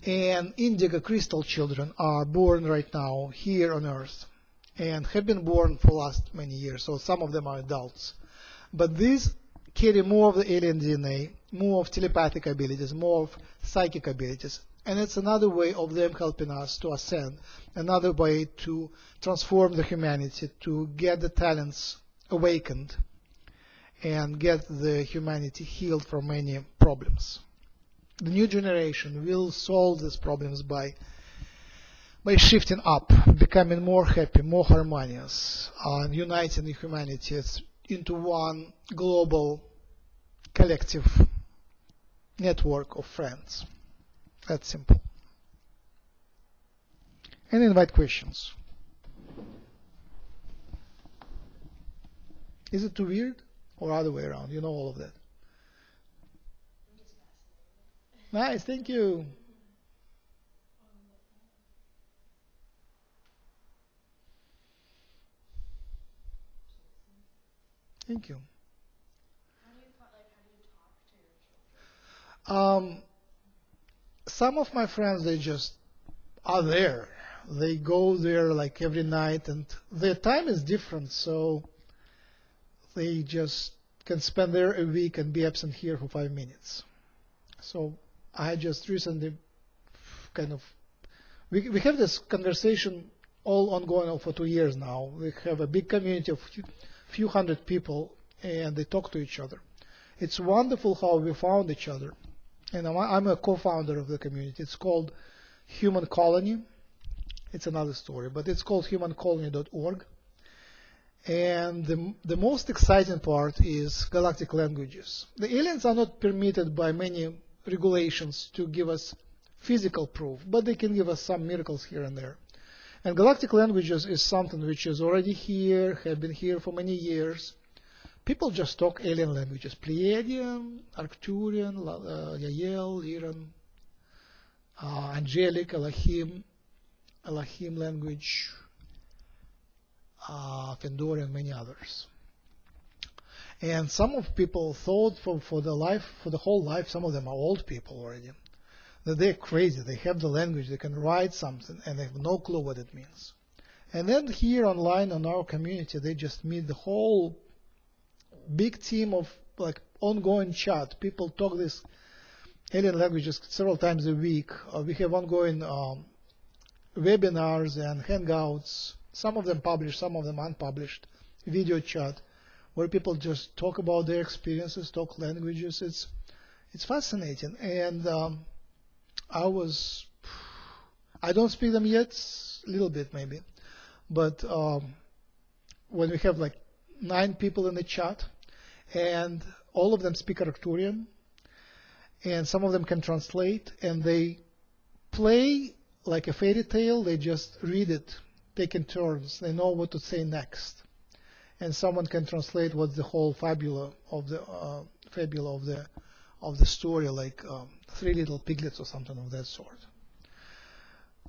And indigo crystal children are born right now here on Earth, and have been born for last many years. So some of them are adults, but these carry more of the alien DNA, more of telepathic abilities, more of psychic abilities, and it's another way of them helping us to ascend, another way to transform the humanity, to get the talents awakened and get the humanity healed from many problems. The new generation will solve these problems by by shifting up, becoming more happy, more harmonious, and uniting the humanity into one global collective network of friends. That's simple. And invite questions. Is it too weird or other way around? You know all of that. Nice, thank you. Thank you. Um, some of my friends, they just are there. They go there like every night, and their time is different, so they just can spend there a week and be absent here for five minutes. So I just recently kind of we we have this conversation all ongoing for two years now. We have a big community of few, hundred people, and they talk to each other. It's wonderful how we found each other and I'm, I'm a co-founder of the community. It's called Human Colony. It's another story, but it's called humancolony.org. And the, the most exciting part is galactic languages. The aliens are not permitted by many regulations to give us physical proof, but they can give us some miracles here and there. And galactic languages is something which is already here, have been here for many years, people just talk alien languages Pleiadian, Arcturian, uh, Yahyel, Lyran, uh, Angelic, Elohim, Elohim language, uh, Fendorian, many others. And some of people thought for, for the life, for the whole life, some of them are old people already, that they're crazy. They have the language, they can write something, and they have no clue what it means. And then here online on our community, they just meet the whole big team of like ongoing chat. People talk this alien languages several times a week. Uh, we have ongoing um, webinars and hangouts. Some of them published, some of them unpublished. Video chat where people just talk about their experiences, talk languages. It's it's fascinating, and um, I was I don't speak them yet, a little bit maybe, but um, when we have like nine people in the chat, and all of them speak Arcturian, and some of them can translate, and they play like a fairy tale. They just read it, taking turns. They know what to say next, and someone can translate what's the whole fabula of the uh, fabula of the of the story, like um, Three Little Piglets or something of that sort.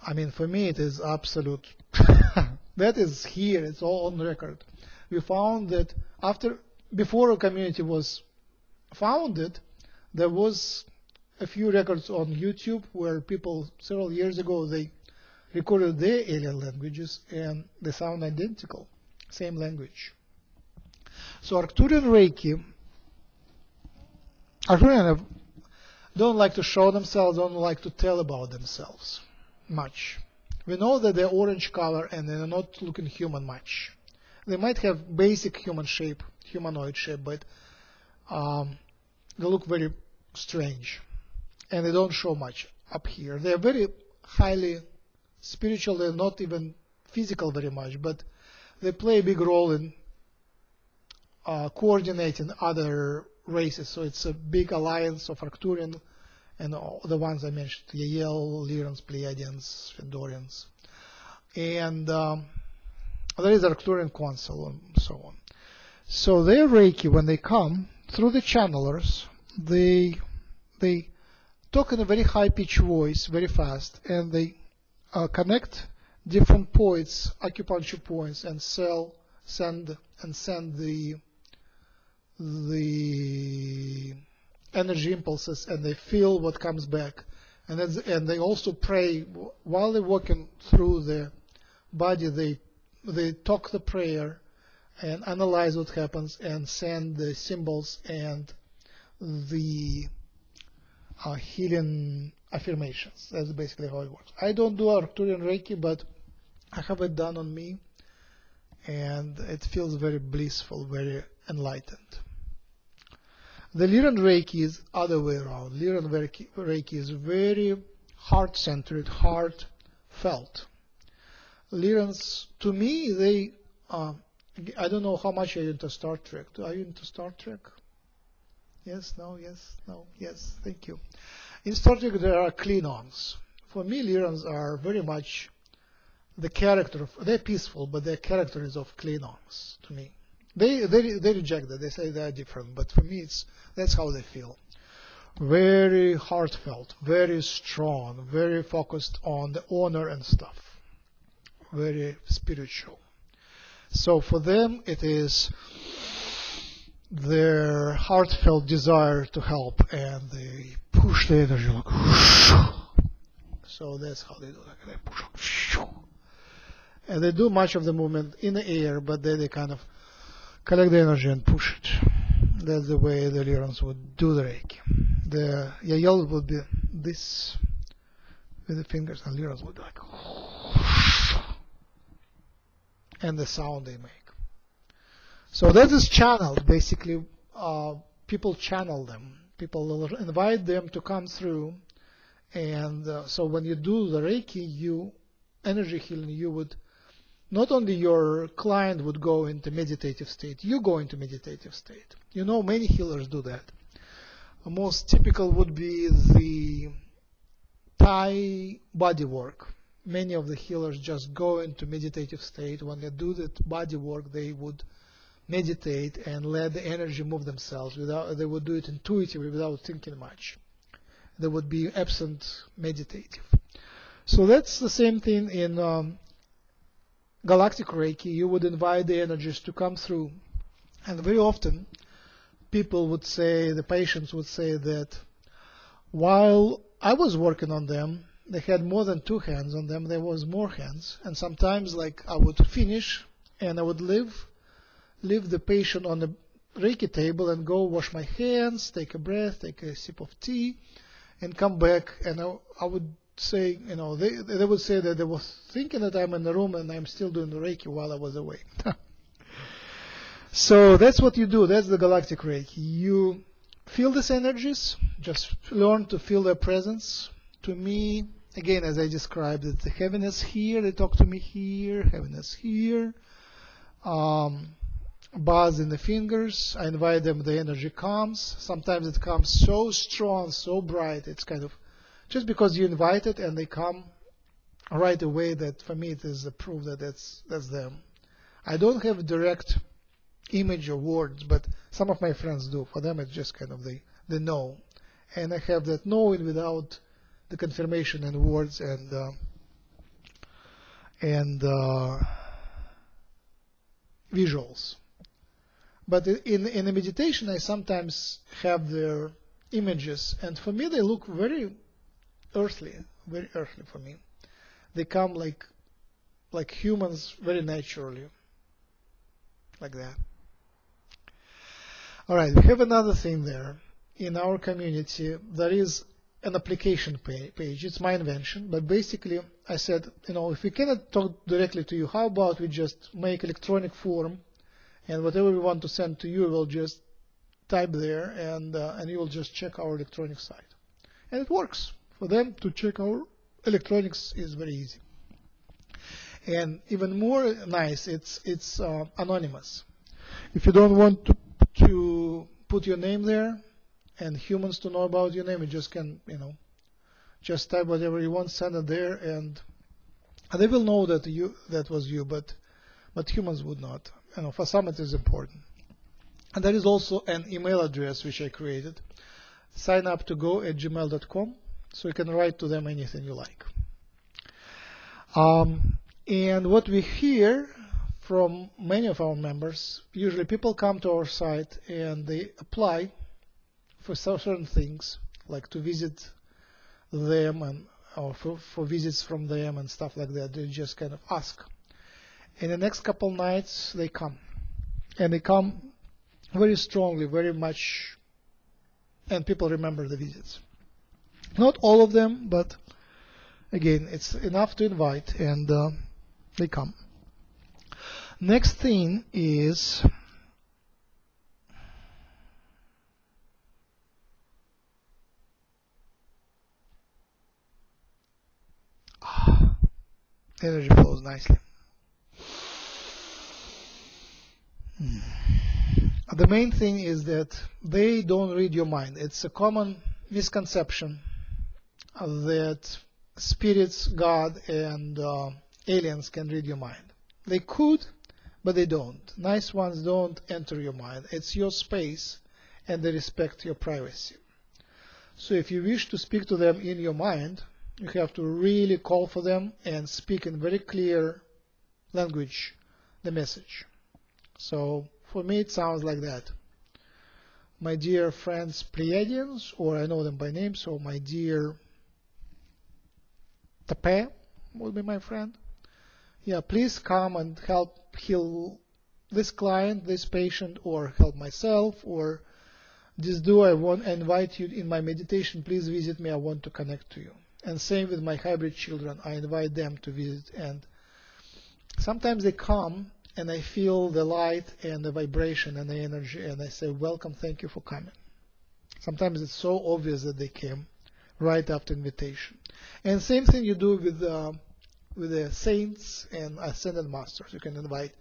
I mean, for me, it is absolute. that is here. It's all on record. We found that after before a community was founded, there was a few records on YouTube where people several years ago they recorded their alien languages and they sound identical, same language. So Arcturian Reiki, Arcturian don't like to show themselves, don't like to tell about themselves much. We know that they're orange color and they're not looking human much. They might have basic human shape, humanoid shape, but um, they look very strange and they don't show much up here. They're very highly spiritual, they're not even physical very much, but they play a big role in uh, coordinating other races. So it's a big alliance of Arcturian and all the ones I mentioned, Yahyel, Lyrans, Pleiadians, Fendorians. And um, there is Arcturian Council and so on. So their Reiki, when they come through the channelers, they they talk in a very high pitched voice, very fast, and they uh, connect different points, acupuncture points, and sell, send and send the the energy impulses, and they feel what comes back, and and they also pray while they're walking through the body. They they talk the prayer and analyze what happens and send the symbols and the uh, healing affirmations. That's basically how it works. I don't do Arcturian Reiki, but I have it done on me, and it feels very blissful, very enlightened. The Lyran Reiki is other way around. Lyran Reiki is very heart-centered, heart-felt. Lyrans, to me, they. Uh, I don't know how much are you into Star Trek. Are you into Star Trek? Yes, no, yes, no, yes. Thank you. In Star Trek, there are Klingons. For me, Lyrans are very much the character of. They're peaceful, but their character is of Klingons to me. They they they reject that. They say they are different, but for me, it's that's how they feel. Very heartfelt, very strong, very focused on the honor and stuff. Very spiritual. So for them, it is their heartfelt desire to help, and they push the energy like. So that's how they do it. They push, and they do much of the movement in the air, but then they kind of collect the energy and push it. That's the way the Lyrans would do the Reiki. The Yahyel would be this with the fingers, and Lyrans would be like, and the sound they make. So that is channeled, basically. Uh, people channel them. People invite them to come through, and uh, so when you do the Reiki, you energy healing, you would not only your client would go into meditative state, you go into meditative state. You know, many healers do that. The most typical would be the Thai body work. Many of the healers just go into meditative state. When they do that body work, they would meditate and let the energy move themselves. Without, they would do it intuitively without thinking much. They would be absent meditative. So that's the same thing in um, galactic Reiki, you would invite the energies to come through. And very often, people would say, the patients would say that while I was working on them, they had more than two hands on them, there was more hands. And sometimes, like, I would finish and I would leave, leave the patient on the Reiki table and go wash my hands, take a breath, take a sip of tea, and come back. And I, I would say, you know, they they would say that they were thinking that I'm in the room and I'm still doing the Reiki while I was away. so that's what you do. That's the galactic Reiki. You feel these energies. Just learn to feel their presence. To me, again, as I described it, the heaviness here. They talk to me here. Heaviness here. Um, buzz in the fingers. I invite them. The energy comes. Sometimes it comes so strong, so bright. It's kind of just because you invite it and they come right away that for me it is a proof that that's that's them i don't have direct image or words but some of my friends do for them it's just kind of they they know and i have that knowing without the confirmation and words and uh, and uh, visuals but in in the meditation i sometimes have their images and for me they look very earthly, very earthly for me. They come like like humans very naturally. Like that. Alright, we have another thing there. In our community, there is an application page. It's my invention, but basically I said, you know, if we cannot talk directly to you, how about we just make electronic form and whatever we want to send to you, we'll just type there and, uh, and you will just check our electronic site. And it works for them to check our electronics is very easy. And even more nice, it's it's uh, anonymous. If you don't want to, to put your name there and humans to know about your name, you just can, you know, just type whatever you want, send it there, and, and they will know that you that was you, but but humans would not. You know, for some it is important. And there is also an email address which I created. Sign up to go at gmail.com so you can write to them anything you like. Um, and what we hear from many of our members, usually people come to our site and they apply for certain things, like to visit them and or for, for visits from them and stuff like that. They just kind of ask. In the next couple nights, they come. And they come very strongly, very much, and people remember the visits. Not all of them, but again, it's enough to invite, and uh, they come. Next thing is energy flows nicely. Hmm. The main thing is that they don't read your mind. It's a common misconception that spirits, God, and uh, aliens can read your mind. They could, but they don't. Nice ones don't enter your mind. It's your space, and they respect your privacy. So if you wish to speak to them in your mind, you have to really call for them and speak in very clear language the message. So for me, it sounds like that. My dear friends Pleiadians, or I know them by name, so my dear Tape will be my friend. Yeah, please come and help heal this client, this patient, or help myself, or this do I want I invite you in my meditation. Please visit me. I want to connect to you. And same with my hybrid children. I invite them to visit. And sometimes they come and I feel the light and the vibration and the energy, and I say, Welcome, thank you for coming. Sometimes it's so obvious that they came right after invitation. And same thing you do with uh, with the saints and ascended masters. You can invite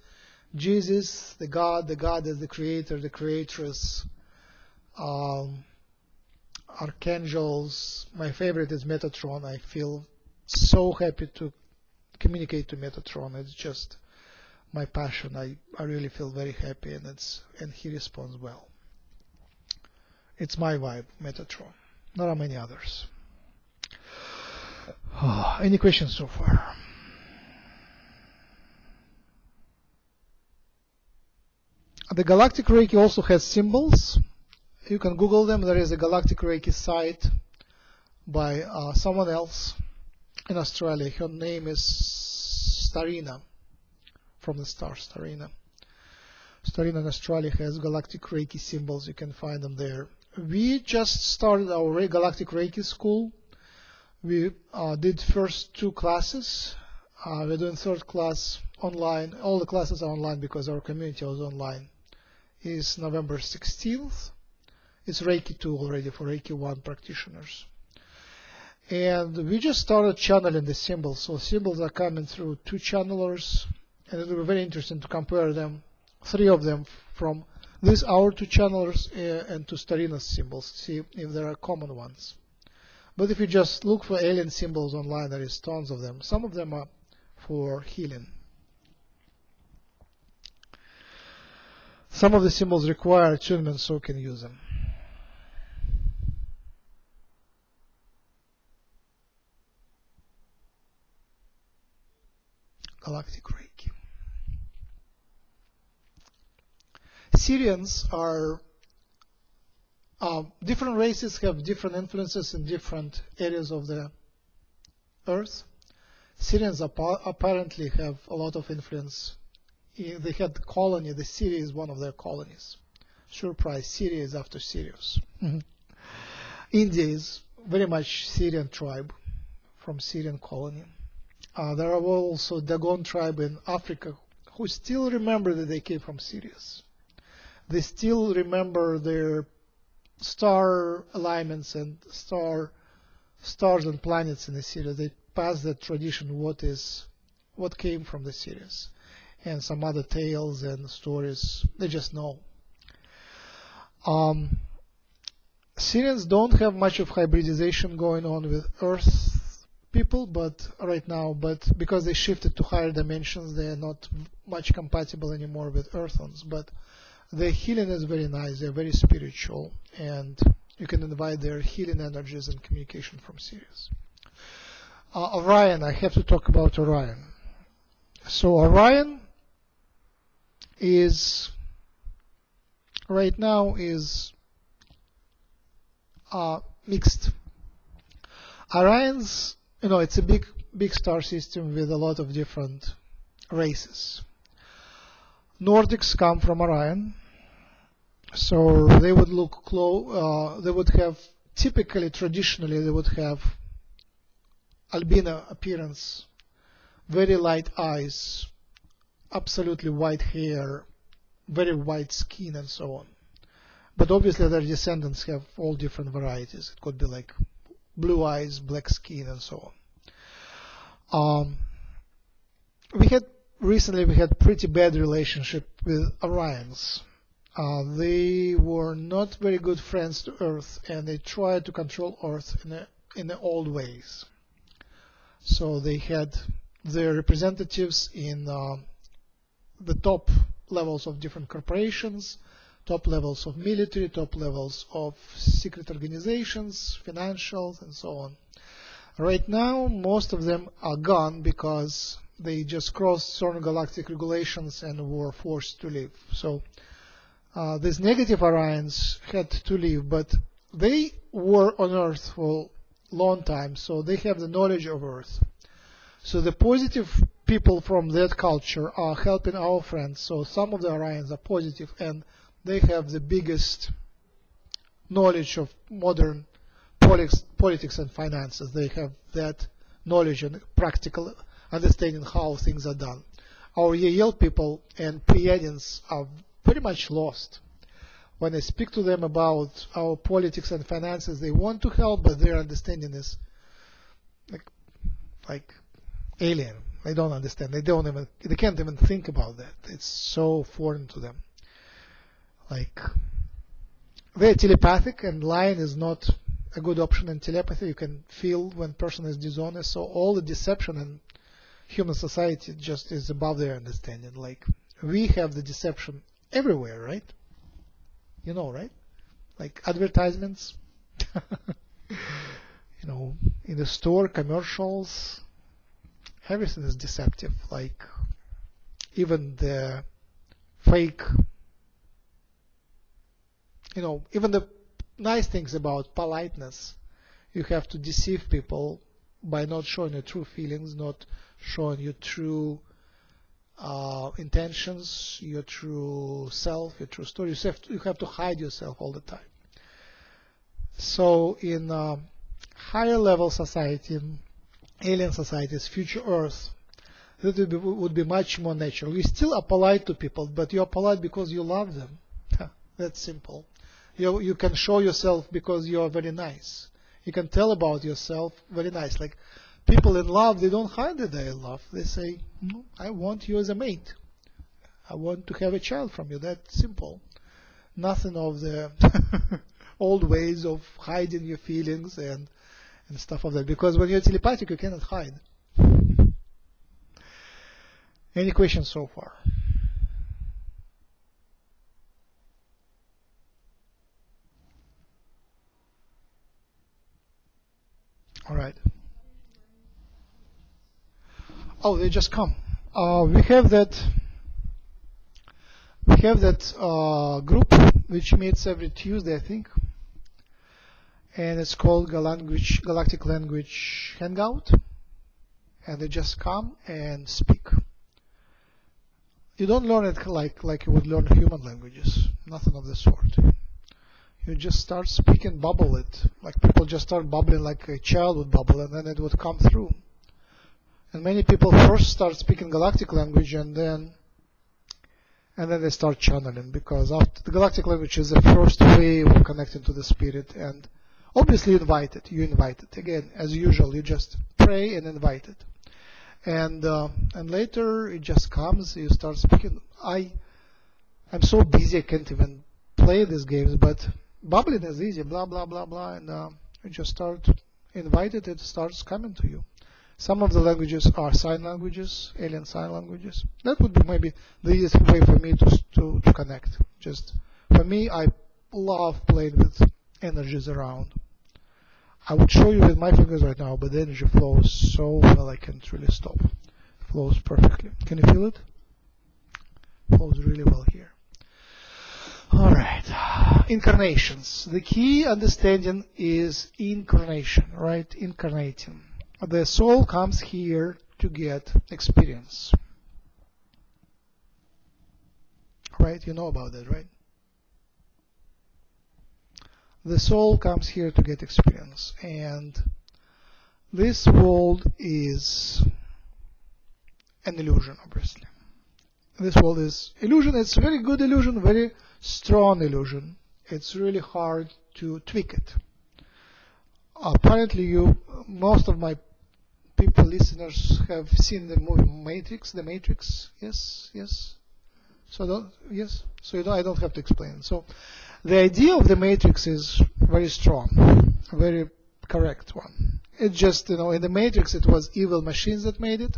Jesus, the God, the God is the creator, the creatress, um, archangels. My favorite is Metatron. I feel so happy to communicate to Metatron. It's just my passion. I, I really feel very happy and it's and he responds well. It's my vibe, Metatron. There are many others. Oh, any questions so far? The Galactic Reiki also has symbols. You can Google them. There is a Galactic Reiki site by uh, someone else in Australia. Her name is Starina from the star Starina. Starina in Australia has Galactic Reiki symbols. You can find them there. We just started our Galactic Reiki school. We uh, did first two classes. Uh, we're doing third class online. All the classes are online because our community was online. It's November 16th. It's Reiki 2 already for Reiki 1 practitioners. And we just started channeling the symbols. So symbols are coming through two channelers, and it will be very interesting to compare them, three of them from these our two channelers uh, and to Starina's symbols, see if there are common ones. But if you just look for alien symbols online, there is tons of them. Some of them are for healing. Some of the symbols require attunement, so you can use them. Galactic Reiki. Sirians are um, different races have different influences in different areas of the Earth. Sirians apparently have a lot of influence. They had the colony. The Syria is one of their colonies. Surprise! Syria is after Sirius. India is very much Sirian tribe from Sirian colony. Uh, there are also Dogon tribe in Africa who still remember that they came from Sirius. They still remember their star alignments and star stars and planets in the Sirius. They pass that tradition what is what came from the Sirius and some other tales and stories. They just know. Um, Sirians don't have much of hybridization going on with Earth people, but right now, but because they shifted to higher dimensions, they are not much compatible anymore with Earthons. But their healing is very nice. They're very spiritual, and you can invite their healing energies and communication from Sirius. Uh, Orion, I have to talk about Orion. So Orion is right now is uh, mixed. Orion's you know, it's a big, big star system with a lot of different races. Nordics come from Orion, so they would look close. Uh, they would have typically, traditionally, they would have albino appearance, very light eyes, absolutely white hair, very white skin, and so on. But obviously, their descendants have all different varieties. It could be like blue eyes, black skin, and so on. Um, we had recently we had pretty bad relationship with Orions. Uh, they were not very good friends to Earth, and they tried to control Earth in a, in the old ways. So they had their representatives in uh, the top levels of different corporations, top levels of military, top levels of secret organizations, financials, and so on. Right now, most of them are gone because they just crossed certain galactic regulations and were forced to leave. So uh, these negative Orions had to leave, but they were on Earth for long time, so they have the knowledge of Earth. So the positive people from that culture are helping our friends. So some of the Orions are positive and they have the biggest knowledge of modern politics, politics and finances. They have that knowledge and practical understanding how things are done. Our Yahyel people and Pleiadians are pretty much lost. When I speak to them about our politics and finances, they want to help, but their understanding is like, like alien. They don't understand. They don't even. They can't even think about that. It's so foreign to them. Like they're telepathic, and lying is not a good option in telepathy. You can feel when person is dishonest. So all the deception in human society just is above their understanding. Like we have the deception everywhere, right? You know, right? Like advertisements. you know, in the store, commercials, everything is deceptive. Like even the fake, you know, even the nice things about politeness, you have to deceive people by not showing your true feelings, not showing your true uh, intentions, your true self, your true story. You have, to, you have to hide yourself all the time. So in uh, higher level society, alien societies, future Earth, that would be, would be much more natural. You still are polite to people, but you are polite because you love them. That's simple. You, you can show yourself because you are very nice. You can tell about yourself very nice. Like people in love, they don't hide that they're in love. They say, I want you as a mate. I want to have a child from you. That's simple. Nothing of the old ways of hiding your feelings and and stuff like that. Because when you're telepathic, you cannot hide. Any questions so far? All right. Oh, they just come. Uh, we have that. We have that uh, group which meets every Tuesday, I think and it's called Language, Galactic Language Hangout. And they just come and speak. You don't learn it like like you would learn human languages. Nothing of the sort. You just start speaking, bubble it. Like people just start bubbling like a child would bubble, and then it would come through. And many people first start speaking galactic language, and then and then they start channeling because the galactic language is the first way of connecting to the spirit and Obviously invite it. You invite it. Again, as usual, you just pray and invite it. And uh, and later it just comes. You start speaking. I I'm so busy I can't even play these games. But bubbling is easy. Blah blah blah blah. And uh, you just start invite it. It starts coming to you. Some of the languages are sign languages, alien sign languages. That would be maybe the easiest way for me to to, to connect. Just for me, I love playing with energies around. I would show you with my fingers right now, but the energy flows so well I can't really stop. It flows perfectly. Can you feel it? it flows really well here. Alright. Incarnations. The key understanding is incarnation, right? Incarnating. The soul comes here to get experience. Right? You know about that, right? the soul comes here to get experience and this world is an illusion obviously this world is illusion it's a very good illusion very strong illusion it's really hard to tweak it apparently you most of my people, listeners, have seen the movie Matrix. The Matrix, yes, yes. So don't, yes. So you don't, I don't have to explain. So the idea of the Matrix is very strong, very correct one. It just you know in the Matrix it was evil machines that made it.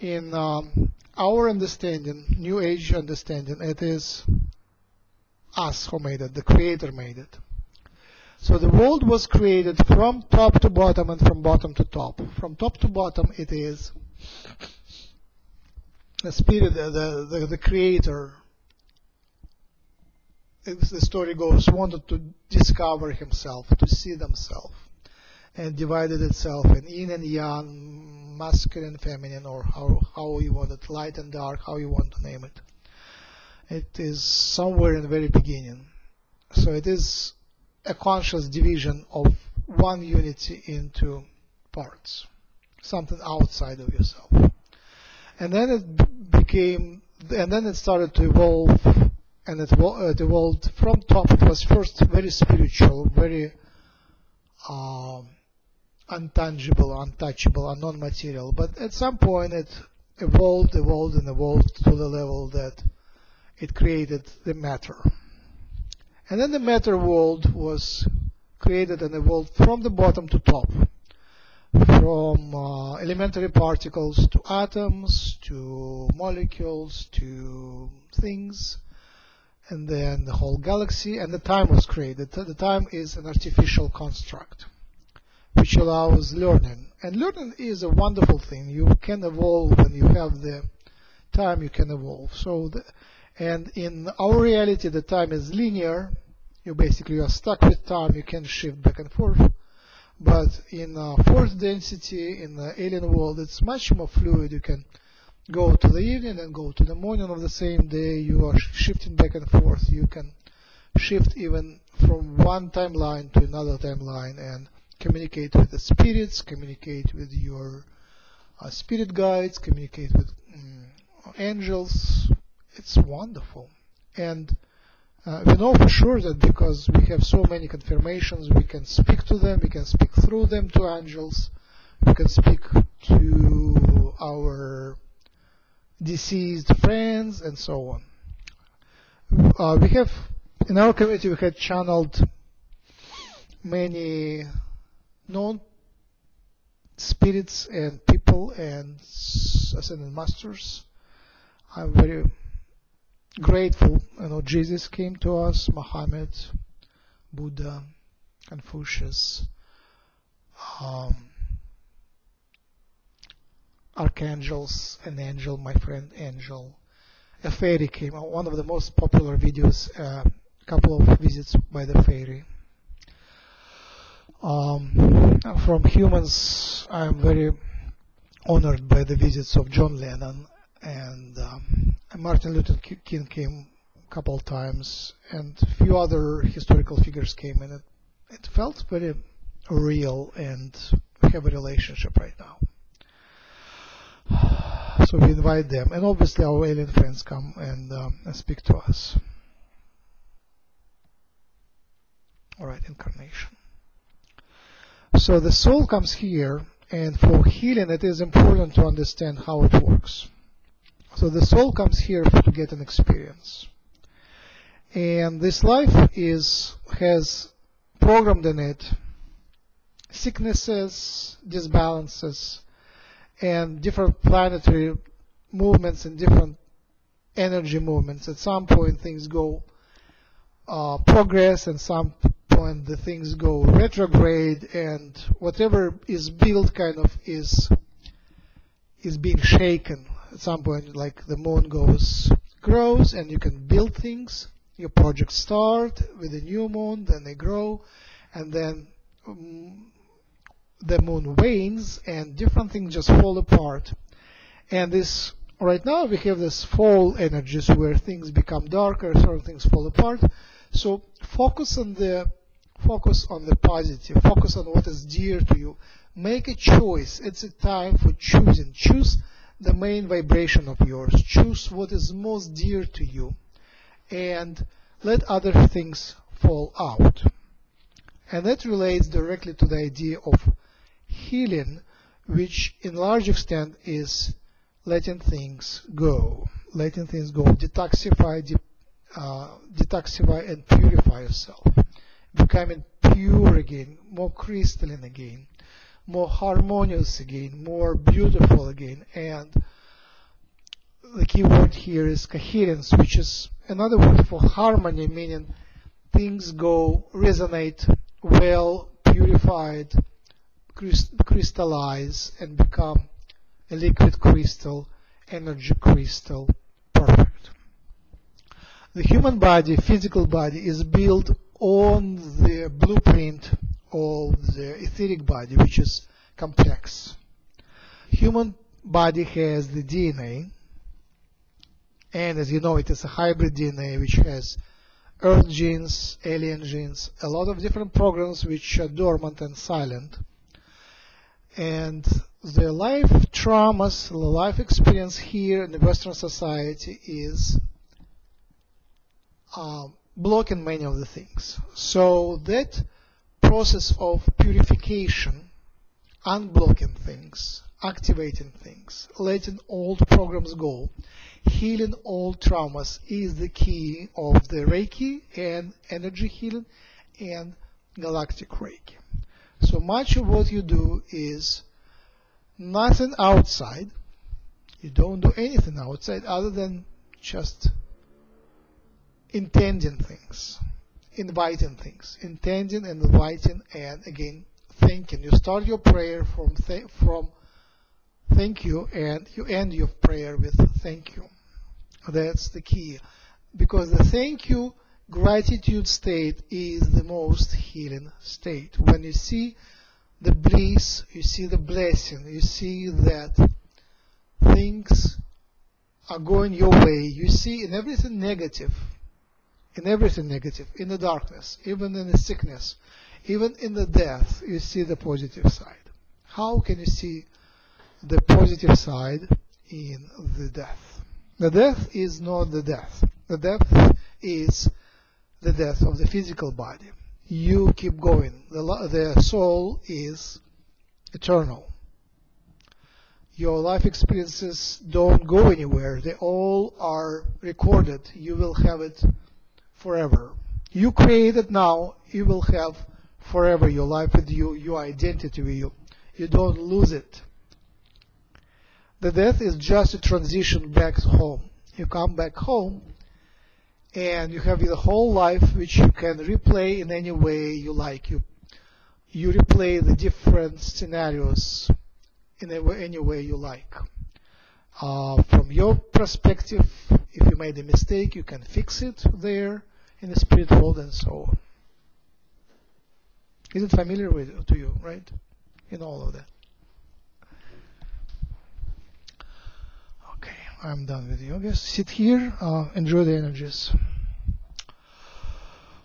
In um, our understanding, New Age understanding, it is us who made it. The Creator made it. So the world was created from top to bottom and from bottom to top. From top to bottom, it is the spirit, the, the, the, creator, the story goes, wanted to discover himself, to see himself, and divided itself in yin and yang, masculine, feminine, or how, how you want it, light and dark, how you want to name it. It is somewhere in the very beginning. So it is a conscious division of one unity into parts, something outside of yourself. And then it became, and then it started to evolve, and it, it evolved from top. It was first very spiritual, very um, untangible, untouchable, and non-material. But at some point, it evolved, evolved, and evolved to the level that it created the matter. And then the matter world was created and evolved from the bottom to top, from uh, elementary particles to atoms to molecules to things, and then the whole galaxy, and the time was created. The time is an artificial construct which allows learning. And learning is a wonderful thing. You can evolve when you have the time, you can evolve. So, the, and in our reality, the time is linear. You basically are stuck with time. You can shift back and forth. But in uh, fourth density, in the alien world, it's much more fluid. You can go to the evening and go to the morning of the same day. You are shifting back and forth. You can shift even from one timeline to another timeline and communicate with the spirits, communicate with your uh, spirit guides, communicate with um, angels. It's wonderful. And uh, we know for sure that because we have so many confirmations, we can speak to them, we can speak through them to angels, we can speak to our deceased friends, and so on. Uh, we have, in our community, we had channeled many known spirits and people and ascended masters. I'm very grateful. You know, Jesus came to us, Muhammad, Buddha, Confucius, um, archangels, an angel, my friend angel. A fairy came. One of the most popular videos. A uh, couple of visits by the fairy. Um, from humans, I'm very honored by the visits of John Lennon and um, Martin Luther King came a couple of times, and a few other historical figures came, and it, it felt very real, and have a relationship right now. So we invite them, and obviously our alien friends come and, um, and speak to us. All right, incarnation. So the soul comes here, and for healing, it is important to understand how it works. So the soul comes here to get an experience. And this life is has programmed in it sicknesses, disbalances, and different planetary movements and different energy movements. At some point, things go uh, progress, and some point the things go retrograde, and whatever is built kind of is is being shaken at some point like the moon goes grows and you can build things. Your projects start with a new moon then they grow and then um, the moon wanes and different things just fall apart. And this right now we have this fall energies where things become darker certain things fall apart. So focus on the focus on the positive. Focus on what is dear to you. Make a choice. It's a time for choosing. Choose the main vibration of yours. Choose what is most dear to you and let other things fall out. And that relates directly to the idea of healing, which in large extent is letting things go, letting things go, detoxify, de- uh, detoxify and purify yourself, becoming pure again, more crystalline again, more harmonious again, more beautiful again, and the key word here is coherence, which is another word for harmony, meaning things go resonate well, purified, crystallize, and become a liquid crystal, energy crystal, perfect. The human body, physical body, is built on the blueprint of the etheric body, which is complex. Human body has the DNA, and as you know, it is a hybrid DNA which has Earth genes, alien genes, a lot of different programs which are dormant and silent. And the life traumas, the life experience here in the Western society is um, blocking many of the things. So that process of purification, unblocking things, activating things, letting old programs go, healing all traumas is the key of the Reiki and energy healing and galactic Reiki. So much of what you do is nothing outside. You don't do anything outside other than just intending things, inviting things, intending and inviting, and again thanking. You start your prayer from th- from thank you, and you end your prayer with thank you. That's the key. Because the thank you gratitude state is the most healing state. When you see the bliss, you see the blessing, you see that things are going your way, you see in everything negative, in everything negative, in the darkness, even in the sickness, even in the death, you see the positive side. How can you see the positive side in the death? The death is not the death. The death is the death of the physical body. You keep going. The, the soul is eternal. Your life experiences don't go anywhere. They all are recorded. You will have it forever. You create it now. You will have forever your life with you, your identity with you. You don't lose it. The death is just a transition back home. You come back home and you have your whole life which you can replay in any way you like. You you replay the different scenarios in any way you like. Uh, from your perspective, if you made a mistake, you can fix it there in the spirit world and so on. Is it familiar with to you, right? In all of that. Okay, I'm done with you. Just sit here, uh, enjoy the energies.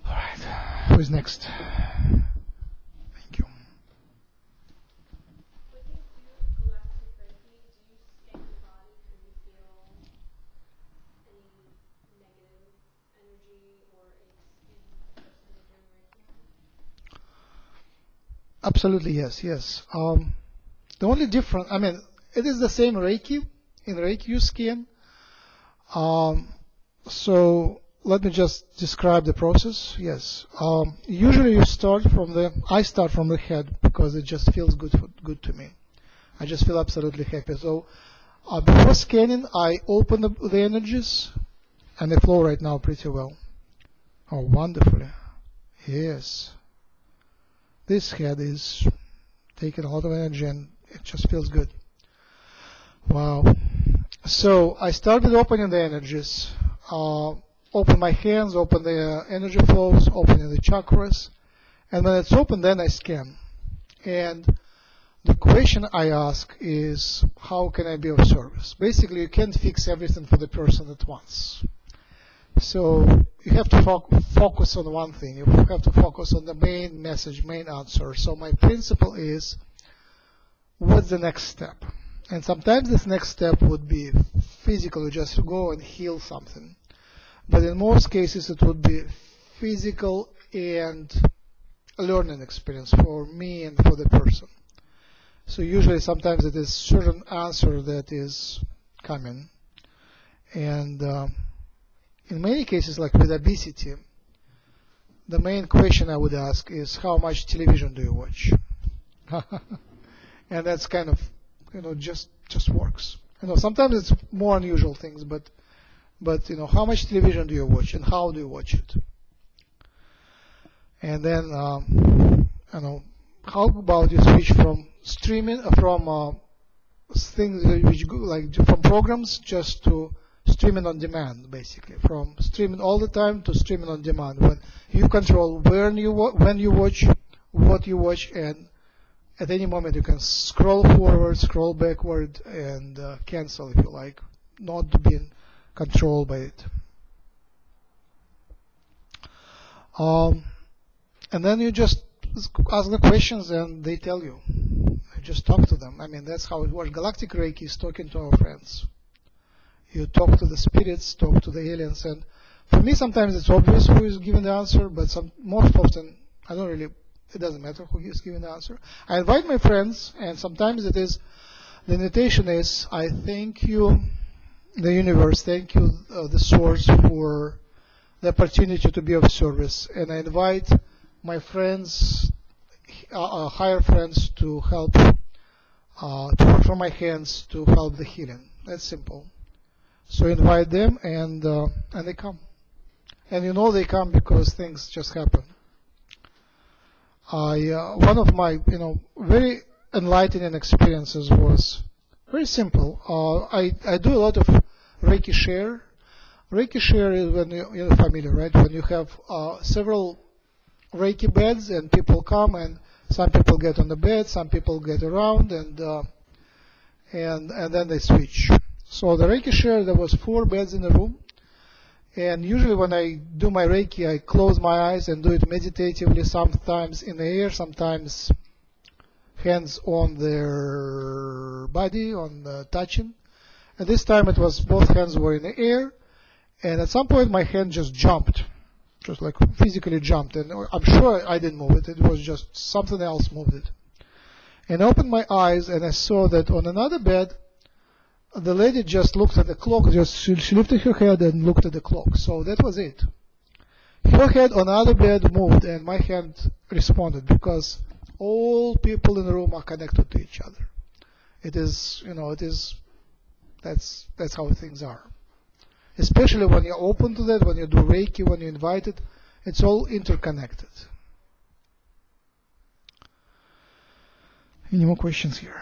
All right, who is next? Thank you. When you do galactic Reiki, do you scan your body? Can you feel any negative energy or aches in the person you're doing Reiki on? Absolutely, yes, yes. Um, the only difference, I mean, it is the same Reiki. In Reiki, you scan. Um, so let me just describe the process. Yes. Um, usually you start from the, I start from the head because it just feels good, for, good to me. I just feel absolutely happy. So uh, before scanning, I open the, the energies and they flow right now pretty well. Oh, wonderfully. Yes. This head is taking a lot of energy and it just feels good. Wow. So I started opening the energies. Uh, open my hands, open the energy flows, opening the chakras. And when it's open, then I scan. And the question I ask is, how can I be of service? Basically, you can't fix everything for the person at once. So you have to fo- focus on one thing. You have to focus on the main message, main answer. So my principle is, what's the next step? And sometimes this next step would be physical, you just go and heal something. But in most cases it would be physical and a learning experience for me and for the person. So usually, sometimes it is certain answer that is coming, and um, in many cases, like with obesity, the main question I would ask is how much television do you watch? and that's kind of, you know, just just works. You know, sometimes it's more unusual things, but but you know, how much television do you watch and how do you watch it? And then, um, you know, how about you switch from streaming from uh, things which go, like from programs just to streaming on demand, basically, from streaming all the time to streaming on demand. When you control when you when you watch, what you watch, and at any moment you can scroll forward, scroll backward, and uh, cancel if you like, not being controlled by it. Um, and then you just ask the questions and they tell you. You just talk to them. I mean, that's how it works. Galactic Reiki is talking to our friends. You talk to the spirits, talk to the aliens, and for me, sometimes it's obvious who is giving the answer, but some most often I don't really. It doesn't matter who is giving the answer. I invite my friends, and sometimes it is. The invitation is, I thank you, the universe, thank you, uh, the source, for the opportunity to be of service, and I invite my friends, uh, uh, higher friends, to help, uh, to work from my hands to help the healing. That's simple. So invite them, and uh, and they come, and you know they come because things just happen. I uh, one of my you know very enlightening experiences was very simple. Uh, I I do a lot of Reiki share. Reiki share is when you, you're familiar, right? When you have uh, several Reiki beds and people come and some people get on the bed, some people get around, and uh, and and then they switch. So the Reiki share, there was four beds in the room, and usually when I do my Reiki, I close my eyes and do it meditatively. Sometimes in the air, sometimes hands on their body, on the touching. At this time, it was both hands were in the air, and at some point my hand just jumped just like physically jumped, and I'm sure I didn't move it. It was just something else moved it. And I opened my eyes, and I saw that on another bed, the lady just looked at the clock. Just she, she lifted her head and looked at the clock. So that was it. Her head on another bed moved, and my hand responded because all people in the room are connected to each other. It is, you know, it is. That's that's how things are especially when you're open to that, when you do Reiki, when you invite it, it's all interconnected. Any more questions here?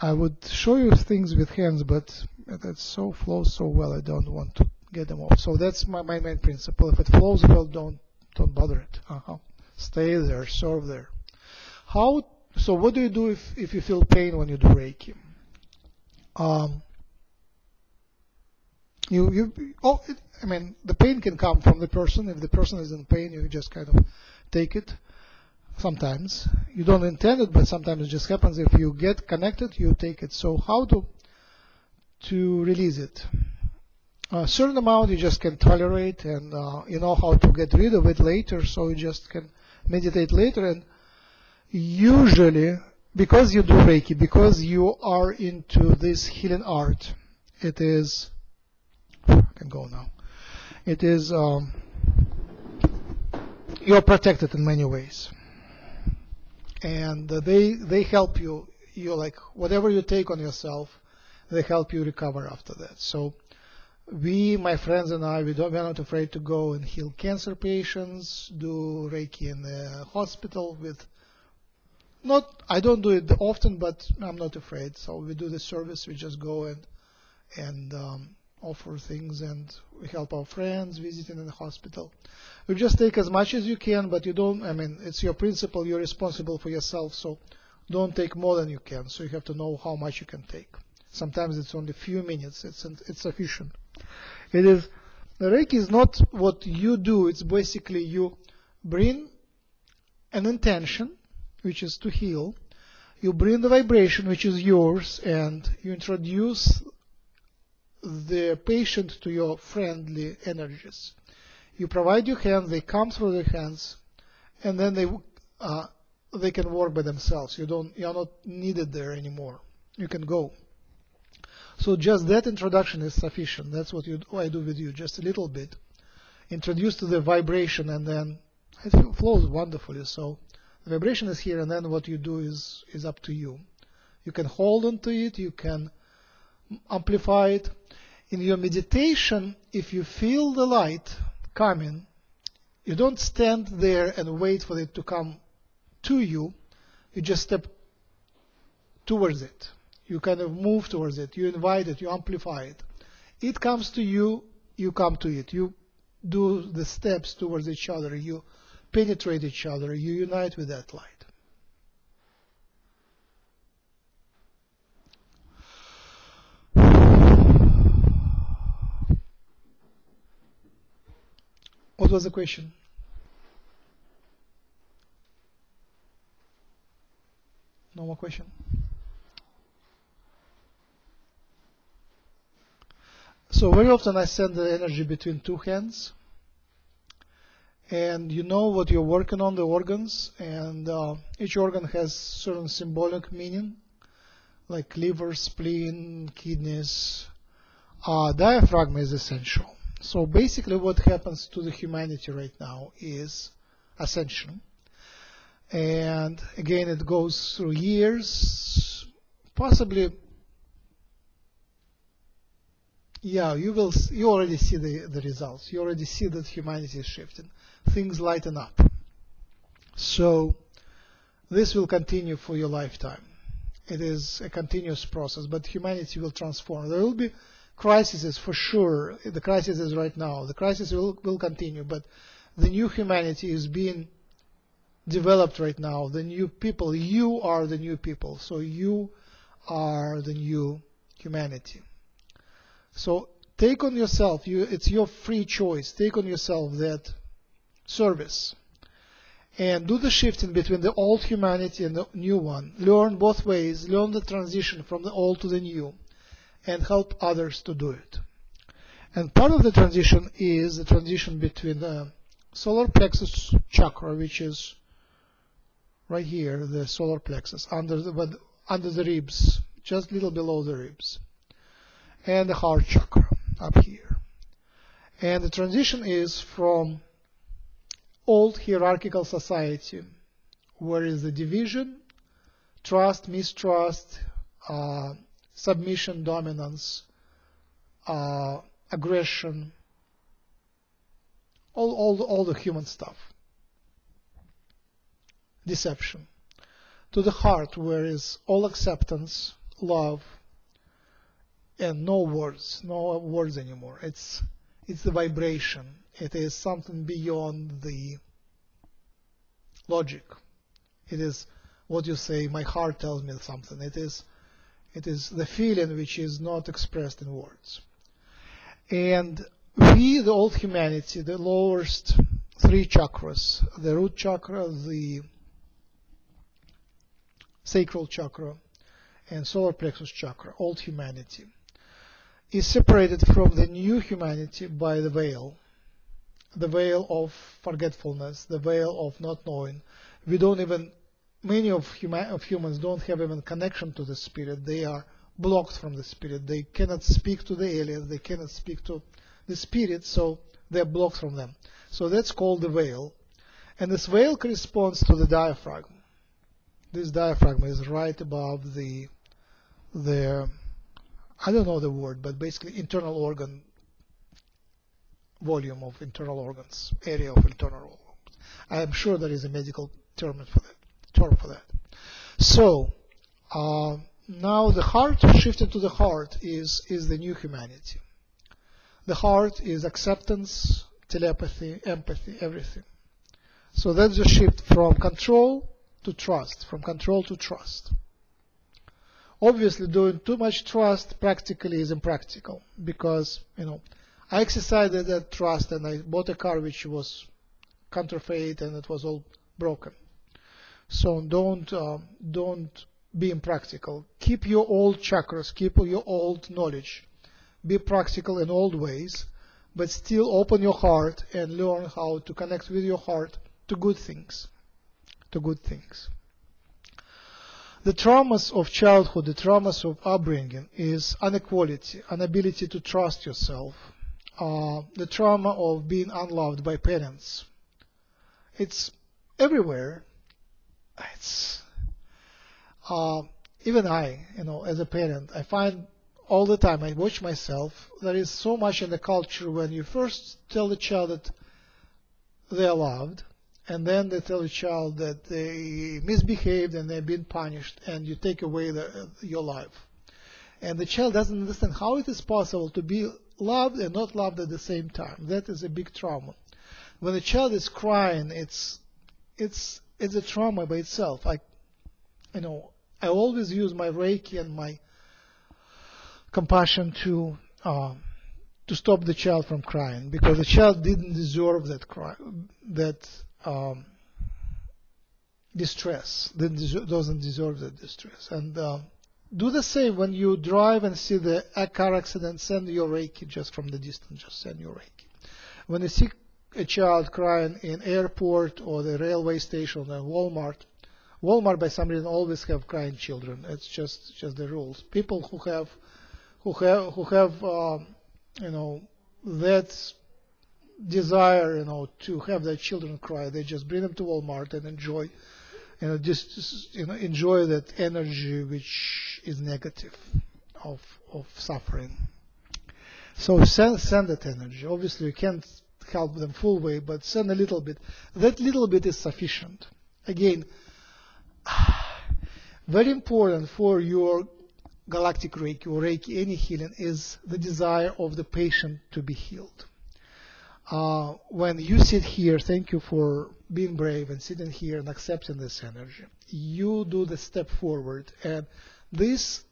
I would show you things with hands, but that so flows so well, I don't want to get them off. So that's my, my main principle. If it flows well, don't don't bother it. Uh-huh. Stay there, serve there. How? So what do you do if if you feel pain when you do Reiki? Um, you you oh it, I mean the pain can come from the person. If the person is in pain, you just kind of take it. Sometimes you don't intend it, but sometimes it just happens. If you get connected, you take it. So how to to release it? A certain amount you just can tolerate, and uh, you know how to get rid of it later. So you just can meditate later, and usually because you do Reiki, because you are into this healing art, it is I can go now. It is um, you're protected in many ways, and uh, they they help you. You like whatever you take on yourself, they help you recover after that. So we, my friends and I, we don't we're not afraid to go and heal cancer patients, do Reiki in the hospital with. Not, I don't do it often, but I'm not afraid. So we do the service. We just go and and um, offer things and we help our friends visiting in the hospital. You just take as much as you can, but you don't, I mean, it's your principle, you're responsible for yourself, so don't take more than you can. So you have to know how much you can take. Sometimes it's only a few minutes, it's, it's sufficient. It is, the Reiki is not what you do, it's basically you bring an intention, which is to heal, you bring the vibration, which is yours, and you introduce the patient to your friendly energies. You provide your hands, they come through the hands, and then they uh, they can work by themselves. You don't, you are not needed there anymore. You can go. So just that introduction is sufficient. That's what you, I do with you, just a little bit. Introduce to the vibration and then it flows wonderfully. So the vibration is here and then what you do is, is up to you. You can hold on to it, you can amplify it. In your meditation, if you feel the light coming, you don't stand there and wait for it to come to you. You just step towards it. You kind of move towards it. You invite it. You amplify it. It comes to you. You come to it. You do the steps towards each other. You penetrate each other. You unite with that light. What was the question? No more question? So very often I send the energy between two hands and you know what you're working on, the organs, and uh, each organ has certain symbolic meaning, like liver, spleen, kidneys. Uh, diaphragm is essential. So basically what happens to the humanity right now is ascension. And again, it goes through years, possibly yeah, you will. You already see the the results. You already see that humanity is shifting. Things lighten up. So this will continue for your lifetime. It is a continuous process, but humanity will transform. There will be crises for sure. The crisis is right now. The crisis will will continue, but the new humanity is being developed right now. The new people. You are the new people. So you are the new humanity. So take on yourself, you, it's your free choice, take on yourself that service. And do the shifting between the old humanity and the new one. Learn both ways, learn the transition from the old to the new, and help others to do it. And part of the transition is the transition between the solar plexus chakra, which is right here, the solar plexus, under the, under the ribs, just a little below the ribs and the heart chakra up here. And the transition is from old hierarchical society, where is the division, trust, mistrust, uh, submission, dominance, uh, aggression, all, all, all the human stuff, deception, to the heart, where is all acceptance, love, and no words, no words anymore. It's it's the vibration. It is something beyond the logic. It is what you say. My heart tells me something. It is it is the feeling which is not expressed in words. And we, the old humanity, the lowest three chakras, the root chakra, the sacral chakra, and solar plexus chakra, old humanity is separated from the new humanity by the veil, the veil of forgetfulness, the veil of not knowing. We don't even, many of, huma of humans don't have even connection to the spirit. They are blocked from the spirit. They cannot speak to the aliens. They cannot speak to the spirit, so they're blocked from them. So that's called the veil. And this veil corresponds to the diaphragm. This diaphragm is right above the the I don't know the word, but basically internal organ volume of internal organs, area of internal organs. I am sure there is a medical term for that. Term for that. So uh, now the heart shifted to the heart is is the new humanity. The heart is acceptance, telepathy, empathy, everything. So that's the shift from control to trust, from control to trust. Obviously, doing too much trust practically is impractical because, you know, I exercised that trust and I bought a car which was counterfeit and it was all broken. So don't uh, don't be impractical. Keep your old chakras, keep your old knowledge. Be practical in old ways, but still open your heart and learn how to connect with your heart to good things. To good things. The traumas of childhood, the traumas of upbringing is inequality, inability to trust yourself, uh, the trauma of being unloved by parents. It's everywhere. It's uh, even I, you know, as a parent, I find all the time, I watch myself, there is so much in the culture when you first tell the child that they are loved, and then they tell the child that they misbehaved and they've been punished, and you take away the, your life. And the child doesn't understand how it is possible to be loved and not loved at the same time. That is a big trauma. When a child is crying, it's it's it's a trauma by itself. I, you know, I always use my Reiki and my compassion to uh, to stop the child from crying because the child didn't deserve that cry, that um, distress. Deserve, doesn't deserve that distress. And uh, do the same when you drive and see the car accident. Send your Reiki just from the distance. Just send your Reiki. When you see a child crying in airport or the railway station or Walmart, Walmart by some reason always have crying children. It's just just the rules. People who have who have who have um, you know that desire you know to have their children cry, they just bring them to Walmart and enjoy you know just, just you know enjoy that energy which is negative of of suffering. So send send that energy. Obviously, you can't help them full way, but send a little bit. That little bit is sufficient. Again, very important for your galactic Reiki or Reiki, any healing, is the desire of the patient to be healed. Uh, when you sit here, thank you for being brave and sitting here and accepting this energy. You do the step forward, and this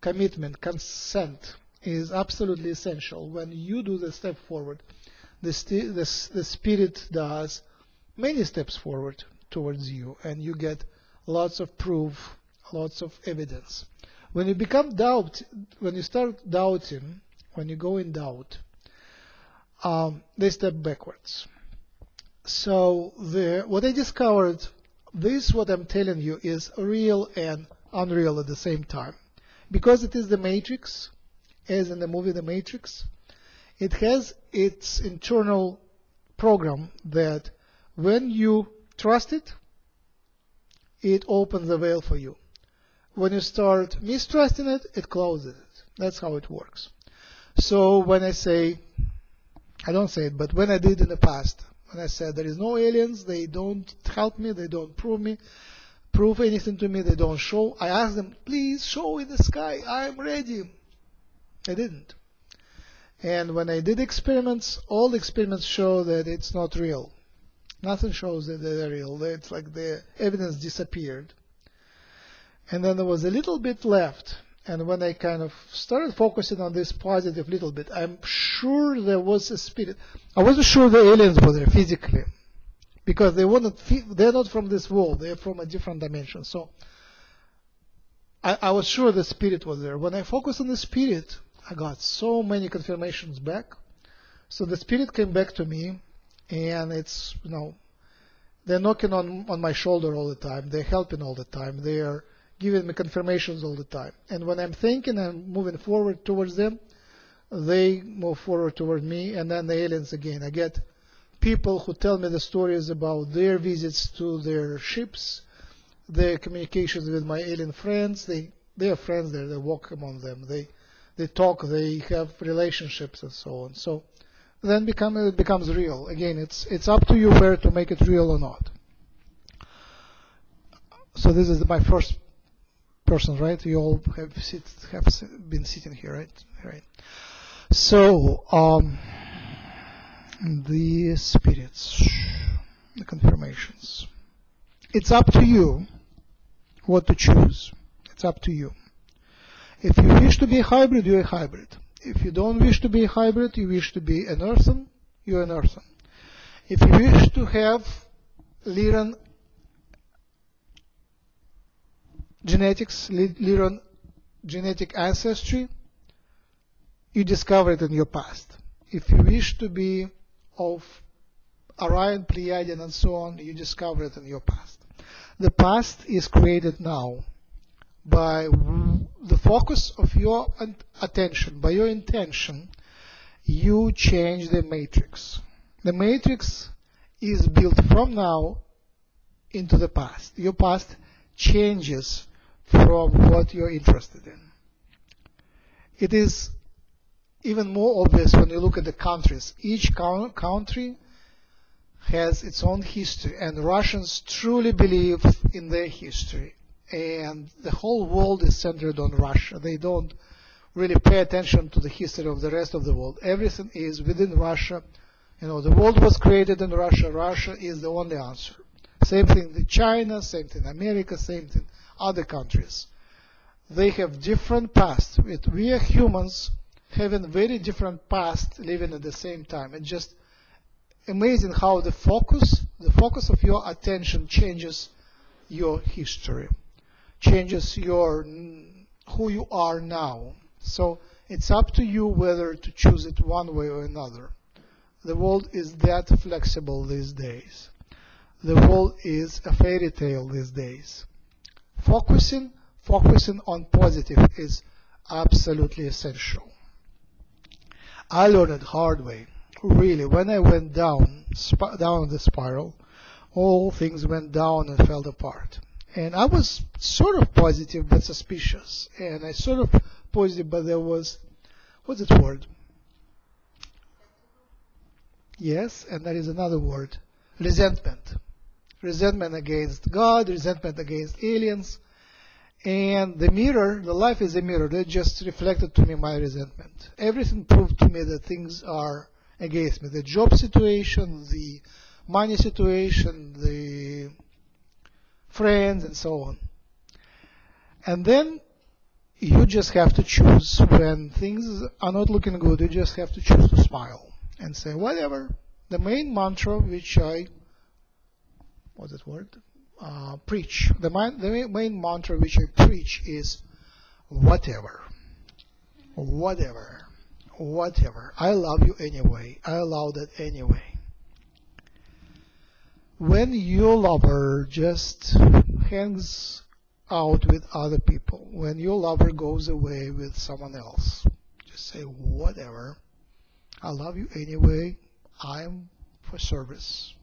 commitment, consent, is absolutely essential. When you do the step forward, the, the, the spirit does many steps forward towards you, and you get lots of proof, lots of evidence. When you become doubt, when you start doubting, when you go in doubt, um, they step backwards. So the, what I discovered, this what I'm telling you is real and unreal at the same time. Because it is the matrix, as in the movie The Matrix, it has its internal program that when you trust it, it opens the veil for you. When you start mistrusting it, it closes it. That's how it works. So when I say, I don't say it, but when I did in the past, when I said there is no aliens, they don't help me, they don't prove me, prove anything to me, they don't show, I asked them, please show in the sky, I'm ready. They didn't. And when I did experiments, all the experiments show that it's not real. Nothing shows that they're real. It's like the evidence disappeared. And then there was a little bit left. And when I kind of started focusing on this positive little bit, I'm sure there was a spirit. I wasn't sure the aliens were there physically, because they were not. They're not from this world. They're from a different dimension. So I, I was sure the spirit was there. When I focused on the spirit, I got so many confirmations back. So the spirit came back to me, and it's you know they're knocking on on my shoulder all the time. They're helping all the time. They're giving me confirmations all the time. And when I'm thinking and moving forward towards them, they move forward toward me, and then the aliens again. I get people who tell me the stories about their visits to their ships, their communications with my alien friends. They they are friends there. They walk among them. They they talk. They have relationships and so on. So then become it becomes real. Again, it's it's up to you where to make it real or not. So this is my first person, right? You all have sit, have been sitting here, right? Right. So um, the spirits, the confirmations. It's up to you what to choose. It's up to you. If you wish to be a hybrid, you're a hybrid. If you don't wish to be a hybrid, you wish to be an earthen, you're an earthen. If you wish to have Lyran genetics, Lyran genetic ancestry, you discover it in your past. If you wish to be of Orion, Pleiadian, and so on, you discover it in your past. The past is created now. by the focus of your attention, by your intention, you change the matrix. The matrix is built from now into the past. Your past changes from what you're interested in. It is even more obvious when you look at the countries. Each country has its own history, and Russians truly believe in their history. And the whole world is centered on Russia. They don't really pay attention to the history of the rest of the world. Everything is within Russia. You know, the world was created in Russia. Russia is the only answer. Same thing with China, same thing in America, same thing other countries. They have different past. It- We are humans having very different past living at the same time. It's just amazing how the focus, the focus of your attention changes your history, changes your who you are now. So it's up to you whether to choose it one way or another. The world is that flexible these days. The world is a fairy tale these days. Focusing, focusing on positive is absolutely essential. I learned it hard way. Really, when I went down, down the spiral, all things went down and fell apart. And I was sort of positive but suspicious. And I sort of positive, but there was, what's that word? Yes, and there is another word, resentment. Resentment against God, resentment against aliens. And the mirror, the life is a mirror that just reflected to me my resentment. Everything proved to me that things are against me. The job situation, the money situation, the friends, and so on. And then you just have to choose when things are not looking good, you just have to choose to smile and say, whatever. The main mantra which I, what's that word? Uh, preach. The main, the main- mantra which I preach is whatever. Whatever. Whatever. I love you anyway. I allow that anyway. When your lover just hangs out with other people, when your lover goes away with someone else, just say, whatever. I love you anyway. I'm for service.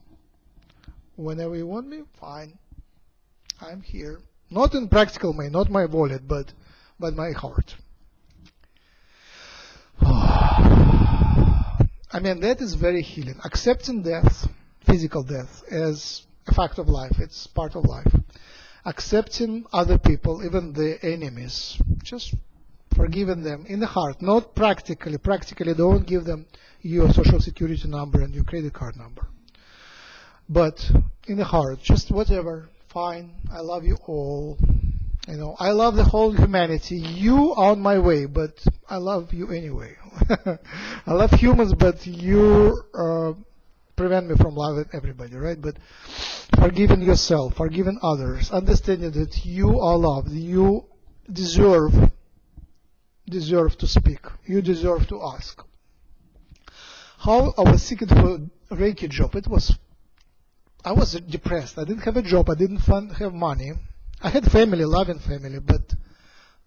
Whenever you want me, fine. I'm here. Not in practical way, not my wallet, but but my heart. I mean, that is very healing. Accepting death, physical death, as a fact of life. It's part of life. Accepting other people, even the enemies, just forgiving them in the heart, not practically. Practically, don't give them your social security number and your credit card number. But in the heart, just whatever, fine. I love you all. You know, I love the whole humanity. You are on my way, but I love you anyway. I love humans, but you uh, prevent me from loving everybody, right? But forgiving yourself, forgiving others, understanding that you are loved, you deserve deserve to speak, you deserve to ask. How I was seeking for a Reiki job, it was I was depressed. I didn't have a job. I didn't fun, have money. I had family, loving family, but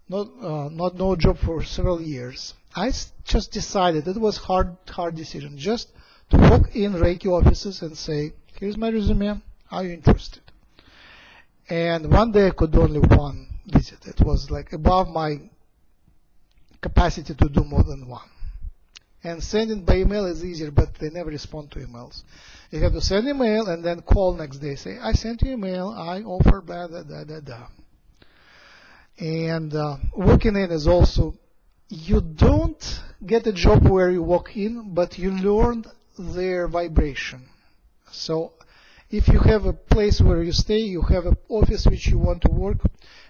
not uh, not no job for several years. I just decided it was hard hard decision just to walk in Reiki offices and say, "Here's my resume. Are you interested?" And one day I could do only one visit. It was like above my capacity to do more than one. And sending by email is easier, but they never respond to emails. You have to send email and then call next day. Say, I sent you email. I offer blah, da, da, da. And uh, working in is also, you don't get a job where you walk in, but you learn their vibration. So if you have a place where you stay, you have an office which you want to work,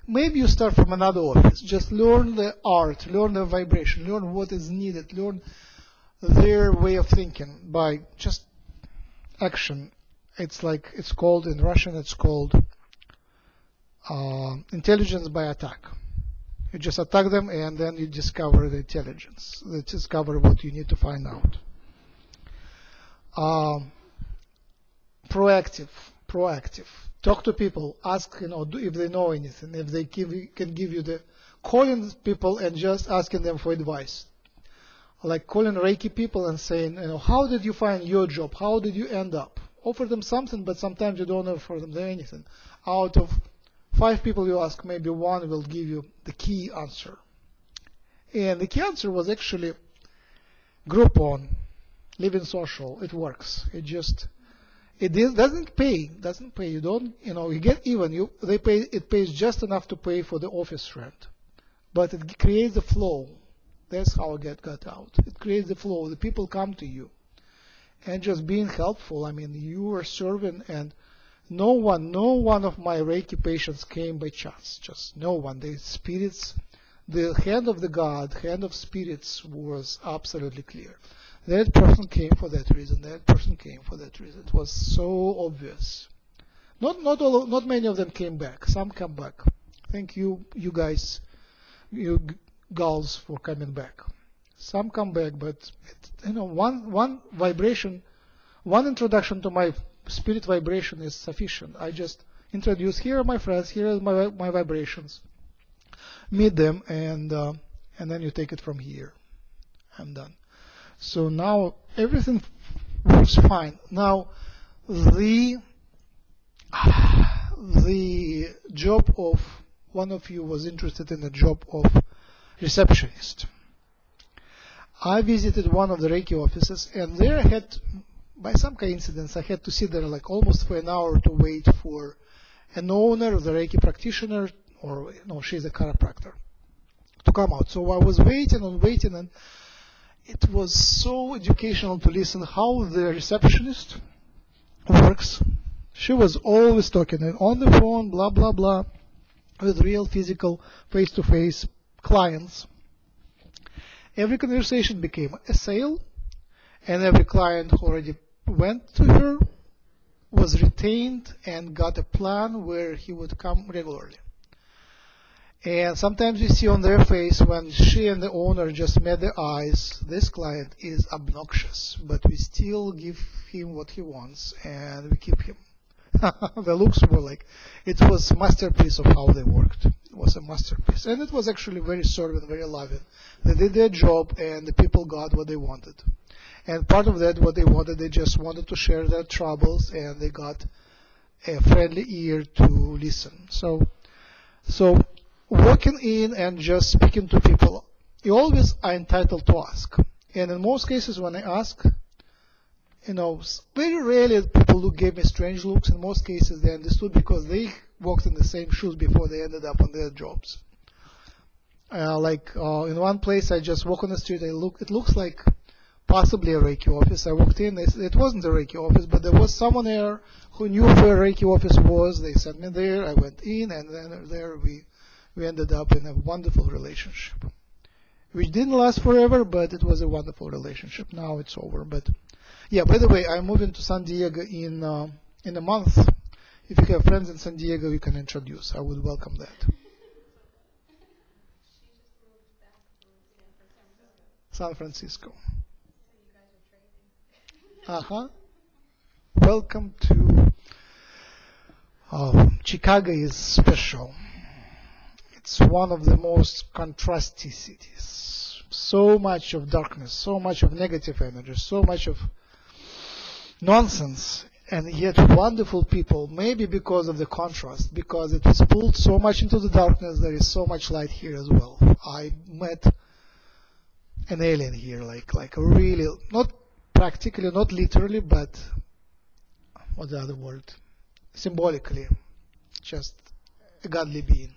maybe you start from another office. Just learn the art, learn the vibration, learn what is needed, learn their way of thinking by just action. It's like it's called in Russian. It's called uh, intelligence by attack. You just attack them, and then you discover the intelligence. You discover what you need to find out. Um, proactive, proactive. Talk to people. Ask you know do, if they know anything. If they give, can give you the calling people and just asking them for advice. Like calling Reiki people and saying, you know, how did you find your job? How did you end up? Offer them something, but sometimes you don't offer them anything. Out of five people you ask, maybe one will give you the key answer. And the key answer was actually Groupon, LivingSocial. It works. It just it doesn't pay. Doesn't pay. You don't. You know. You get even. You they pay. It pays just enough to pay for the office rent, but it creates a flow. That's how I get got out. It creates the flow. The people come to you, and just being helpful. I mean, you are serving, and no one, no one of my Reiki patients came by chance. Just no one. The spirits, the hand of the God, hand of spirits was absolutely clear. That person came for that reason. That person came for that reason. It was so obvious. Not not all, not many of them came back. Some come back. Thank you, you guys, you girls for coming back. Some come back, but it, you know, one one vibration, one introduction to my spirit vibration is sufficient. I just introduce here are my friends, here are my my vibrations. Meet them, and uh, and then you take it from here. I'm done. So now everything works fine. Now the the job of one of you was interested in the job of receptionist. I visited one of the Reiki offices and there I had by some coincidence I had to sit there like almost for an hour to wait for an owner of the Reiki practitioner or no she's a chiropractor to come out. So I was waiting and waiting and it was so educational to listen how the receptionist works. She was always talking on the phone, blah blah blah, with real physical face-to-face clients. Every conversation became a sale, and every client who already went to her was retained and got a plan where he would come regularly. And sometimes we see on their face when she and the owner just met their eyes, this client is obnoxious, but we still give him what he wants and we keep him. the looks were like, it was a masterpiece of how they worked. It was a masterpiece. And it was actually very serving, very loving. They did their job and the people got what they wanted. And part of that, what they wanted, they just wanted to share their troubles and they got a friendly ear to listen. So, so walking in and just speaking to people, you always are entitled to ask. And in most cases, when I ask, you know, very rarely people look gave me strange looks. In most cases, they understood because they walked in the same shoes before they ended up on their jobs. Uh, like uh, in one place, I just walk on the street. I look. It looks like possibly a Reiki office. I walked in. They, it wasn't a Reiki office, but there was someone there who knew where Reiki office was. They sent me there. I went in, and then there we we ended up in a wonderful relationship, which didn't last forever, but it was a wonderful relationship. Now it's over, but yeah. By the way, I'm moving to San Diego in uh, in a month. If you have friends in San Diego, you can introduce. I would welcome that. San Francisco. Uh huh. Welcome to. Um, Chicago is special. It's one of the most contrasty cities. So much of darkness, so much of negative energy, so much of nonsense, and yet wonderful people. Maybe because of the contrast, because it was pulled so much into the darkness, there is so much light here as well. I met an alien here, like like a really not practically, not literally, but what's the other word? Symbolically, just a godly being.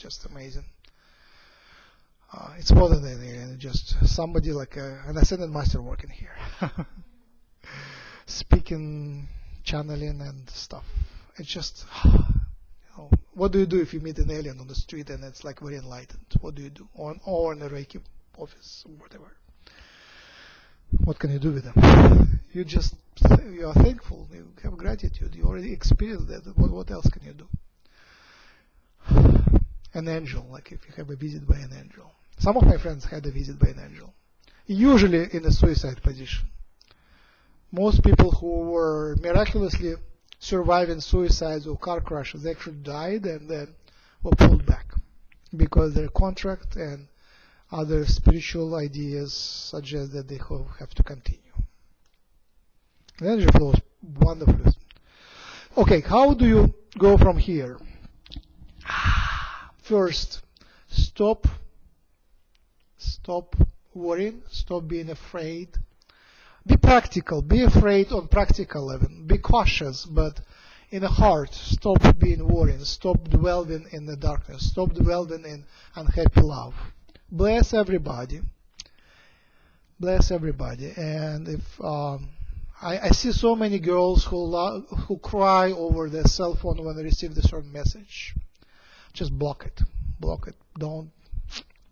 Just amazing. Uh, it's more than an alien, just somebody like a, an ascended master working here, speaking, channeling, and stuff. It's just. you know, What do you do if you meet an alien on the street and it's like very enlightened? What do you do? Or, or in a Reiki office whatever. What can you do with them? You just you are thankful. You have gratitude. You already experienced that. What what else can you do? An angel, like if you have a visit by an angel. Some of my friends had a visit by an angel, usually in a suicide position. Most people who were miraculously surviving suicides or car crashes actually died and then were pulled back because their contract and other spiritual ideas suggest that they have to continue. The energy flows wonderfully. Okay, how do you go from here? First, stop stop worrying, stop being afraid. Be practical, be afraid on practical level. Be cautious, but in the heart, stop being worrying, stop dwelling in the darkness, stop dwelling in unhappy love. Bless everybody. Bless everybody. And if um, I, I see so many girls who who cry over their cell phone when they receive the certain message, just block it. Block it. Don't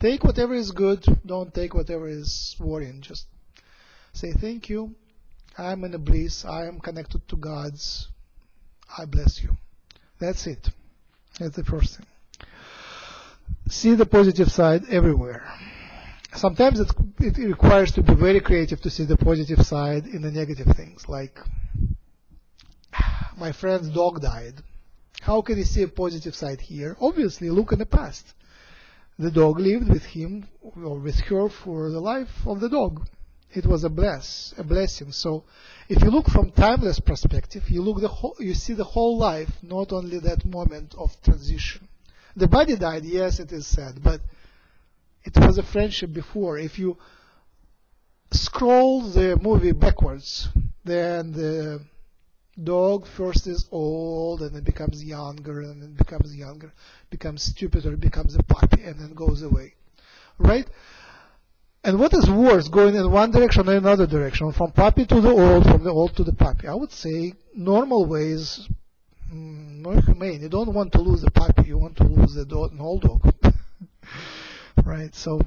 take whatever is good. Don't take whatever is worrying. Just say thank you. I'm in a bliss. I am connected to God's. I bless you. That's it. That's the first thing. See the positive side everywhere. Sometimes it, it requires to be very creative to see the positive side in the negative things. Like, my friend's dog died. How can you see a positive side here? Obviously, look in the past. The dog lived with him or with her for the life of the dog. It was a bless, a blessing. So, if you look from timeless perspective, you look the whole, you see the whole life, not only that moment of transition. The body died, yes, it is sad, but it was a friendship before. If you scroll the movie backwards, then the dog first is old and then becomes younger and then becomes younger, becomes stupider, becomes a puppy and then goes away. Right? And what is worse, going in one direction or another direction, from puppy to the old, from the old to the puppy? I would say normal ways mm, more humane. You don't want to lose the puppy, you want to lose the dog, an old dog. right? So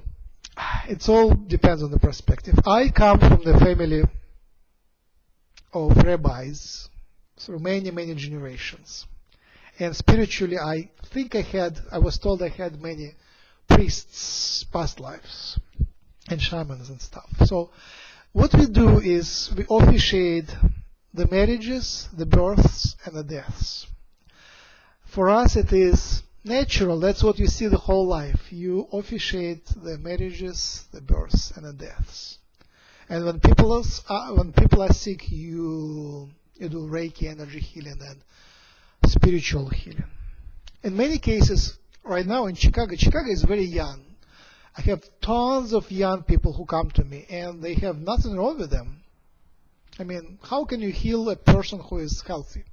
it all depends on the perspective. I come from the family of rabbis through many, many generations. And spiritually, I think I had, I was told I had many priests past lives and shamans and stuff. So what we do is we officiate the marriages, the births, and the deaths. For us, it is natural. That's what you see the whole life. You officiate the marriages, the births, and the deaths. And when people are, when people are sick, you you do Reiki energy healing and spiritual healing. In many cases, right now in Chicago, Chicago is very young. I have tons of young people who come to me and they have nothing wrong with them. I mean, how can you heal a person who is healthy?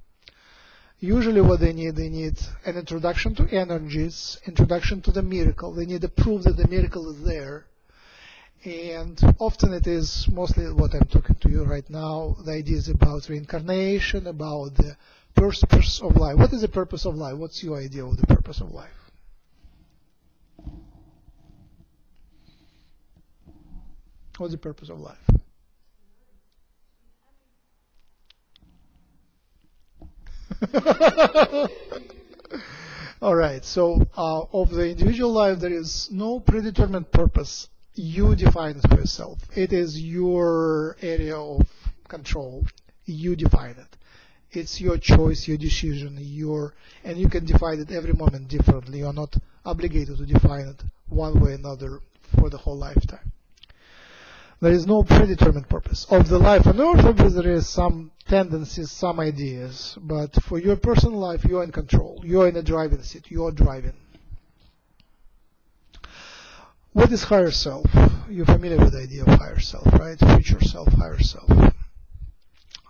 Usually what they need, they need an introduction to energies, introduction to the miracle. They need a proof that the miracle is there. And often it is mostly what I'm talking to you right now. The idea is about reincarnation, about the purpose of life. What is the purpose of life? What's your idea of the purpose of life? What's the purpose of life? All right. So, uh, of the individual life, there is no predetermined purpose. You define it for yourself. It is your area of control. You define it. It's your choice, your decision, your, and you can define it every moment differently. You're not obligated to define it one way or another for the whole lifetime. There is no predetermined purpose. Of the life on earth, obviously there is some tendencies, some ideas, but for your personal life, you're in control. You're in the driving seat. You're driving. What is higher self? You're familiar with the idea of higher self, right? Future self, higher self.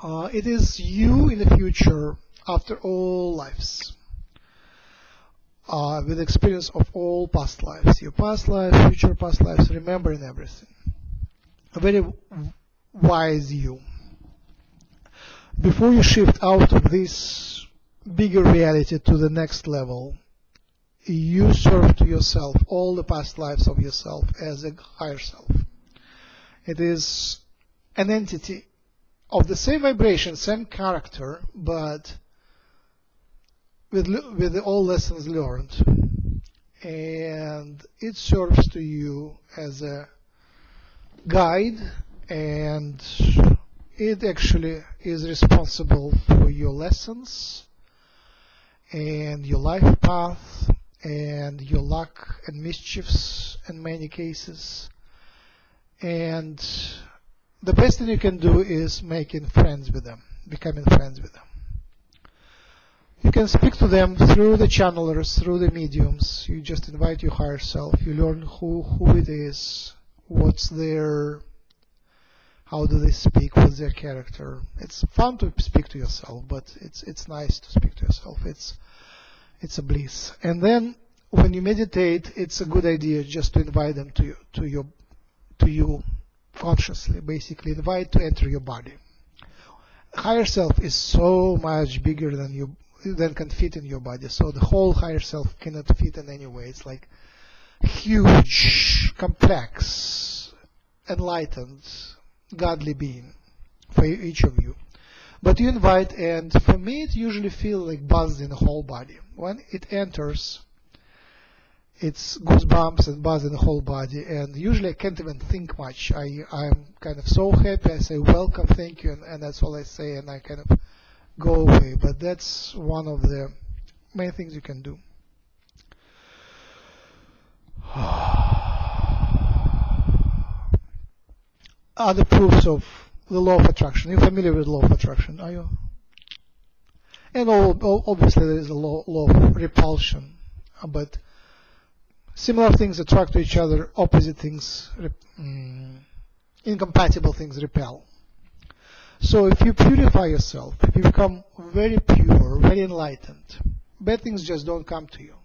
Uh, it is you in the future after all lives. Uh, with experience of all past lives. Your past lives, future past lives, remembering everything a very wise you. Before you shift out of this bigger reality to the next level, you serve to yourself all the past lives of yourself as a higher self. It is an entity of the same vibration, same character, but with, with all lessons learned. And it serves to you as a guide and it actually is responsible for your lessons and your life path and your luck and mischiefs in many cases. And the best thing you can do is making friends with them, becoming friends with them. You can speak to them through the channelers, through the mediums. You just invite your higher self. You learn who, who it is, what's their, how do they speak, what's their character. It's fun to speak to yourself, but it's, it's nice to speak to yourself. It's, it's a bliss. And then when you meditate, it's a good idea just to invite them to you, to your, to you consciously, basically invite to enter your body. Higher self is so much bigger than you than can fit in your body. So the whole higher self cannot fit in any way. It's like huge, complex, enlightened, godly being for each of you. But you invite, and for me, it usually feels like buzz in the whole body. When it enters, it's goosebumps and buzz in the whole body. And usually, I can't even think much. I I'm kind of so happy. I say welcome, thank you, and, and that's all I say. And I kind of go away. But that's one of the main things you can do. Other proofs of the law of attraction. You're familiar with the law of attraction, are you? And all, obviously there is a law, law of repulsion, but similar things attract to each other, opposite things, mm, incompatible things repel. So if you purify yourself, if you become very pure, very enlightened, bad things just don't come to you.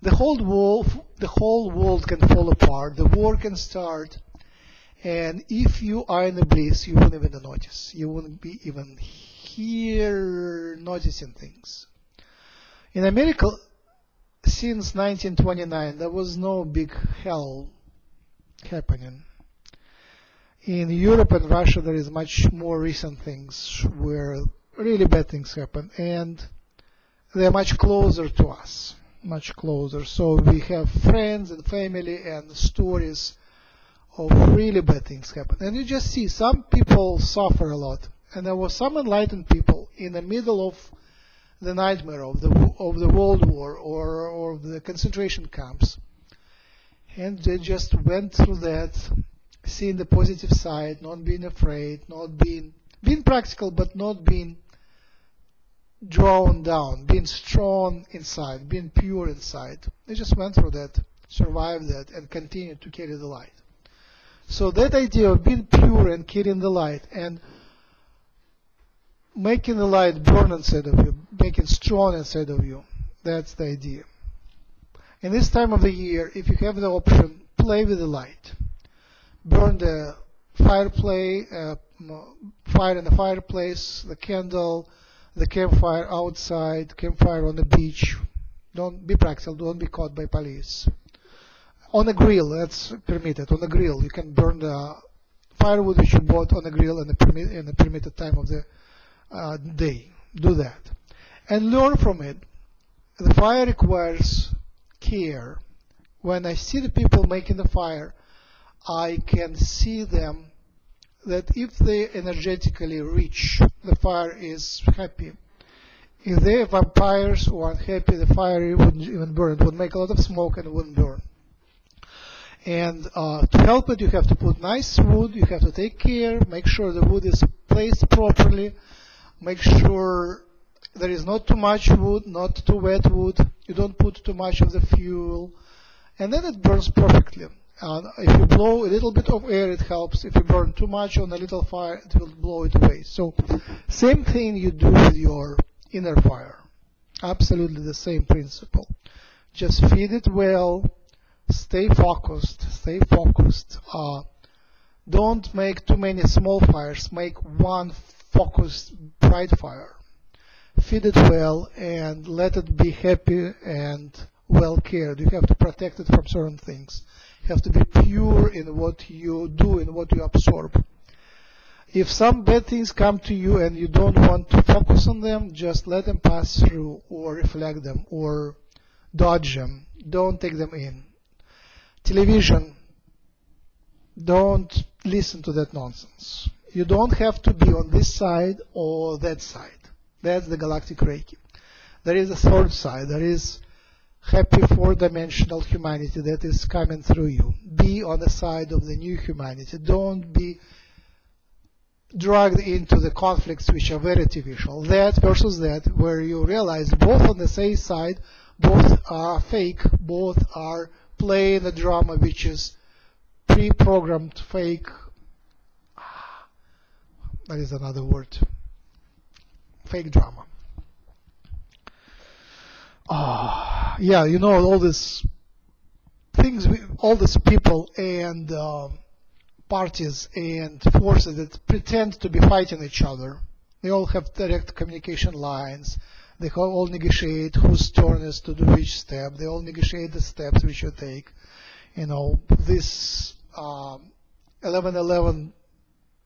The whole world, the whole world can fall apart. The war can start, and if you are in the bliss, you won't even notice. You won't be even here noticing things. In America, since 1929, there was no big hell happening in Europe and Russia, there is much more recent things where really bad things happen, and they're much closer to us, much closer. So we have friends and family and stories of really bad things happen. And you just see some people suffer a lot, and there were some enlightened people in the middle of the nightmare of the of the World War or or the concentration camps, and they just went through that seeing the positive side, not being afraid, not being being practical, but not being drawn down, being strong inside, being pure inside. They just went through that, survived that, and continued to carry the light. So that idea of being pure and carrying the light and making the light burn inside of you, making strong inside of you, that's the idea. In this time of the year, if you have the option, play with the light burn the fireplace, uh, fire in the fireplace, the candle, the campfire outside, campfire on the beach. Don't be practical. Don't be caught by police. On a grill, that's permitted. On a grill, you can burn the firewood which you bought on a grill in the, in the permitted time of the uh, day. Do that. And learn from it. The fire requires care. When I see the people making the fire, I can see them that if they energetically reach, the fire is happy. If they are vampires are unhappy, the fire wouldn't even burn. It would make a lot of smoke and wouldn't burn. And uh, to help it, you have to put nice wood. You have to take care, make sure the wood is placed properly, make sure there is not too much wood, not too wet wood. You don't put too much of the fuel, and then it burns perfectly. If you blow a little bit of air, it helps. If you burn too much on a little fire, it will blow it away. So, same thing you do with your inner fire. Absolutely the same principle. Just feed it well. Stay focused. Stay focused. Uh, don't make too many small fires. Make one focused, bright fire. Feed it well and let it be happy and well cared. You have to protect it from certain things You have to be pure in what you do and what you absorb. If some bad things come to you and you don't want to focus on them, just let them pass through or reflect them or dodge them. Don't take them in. Television, don't listen to that nonsense. You don't have to be on this side or that side. That's the galactic Reiki. There is a third side. There is happy four-dimensional humanity that is coming through you. Be on the side of the new humanity. Don't be dragged into the conflicts which are very artificial. That versus that, where you realize both on the same side, both are fake, both are playing the drama which is pre-programmed fake. That is another word. Fake drama. Ah, yeah, you know all these things, we- all these people and um, parties and forces that pretend to be fighting each other. They all have direct communication lines. They all negotiate whose turn is to do which step. They all negotiate the steps which you take. You know, this um, 11/11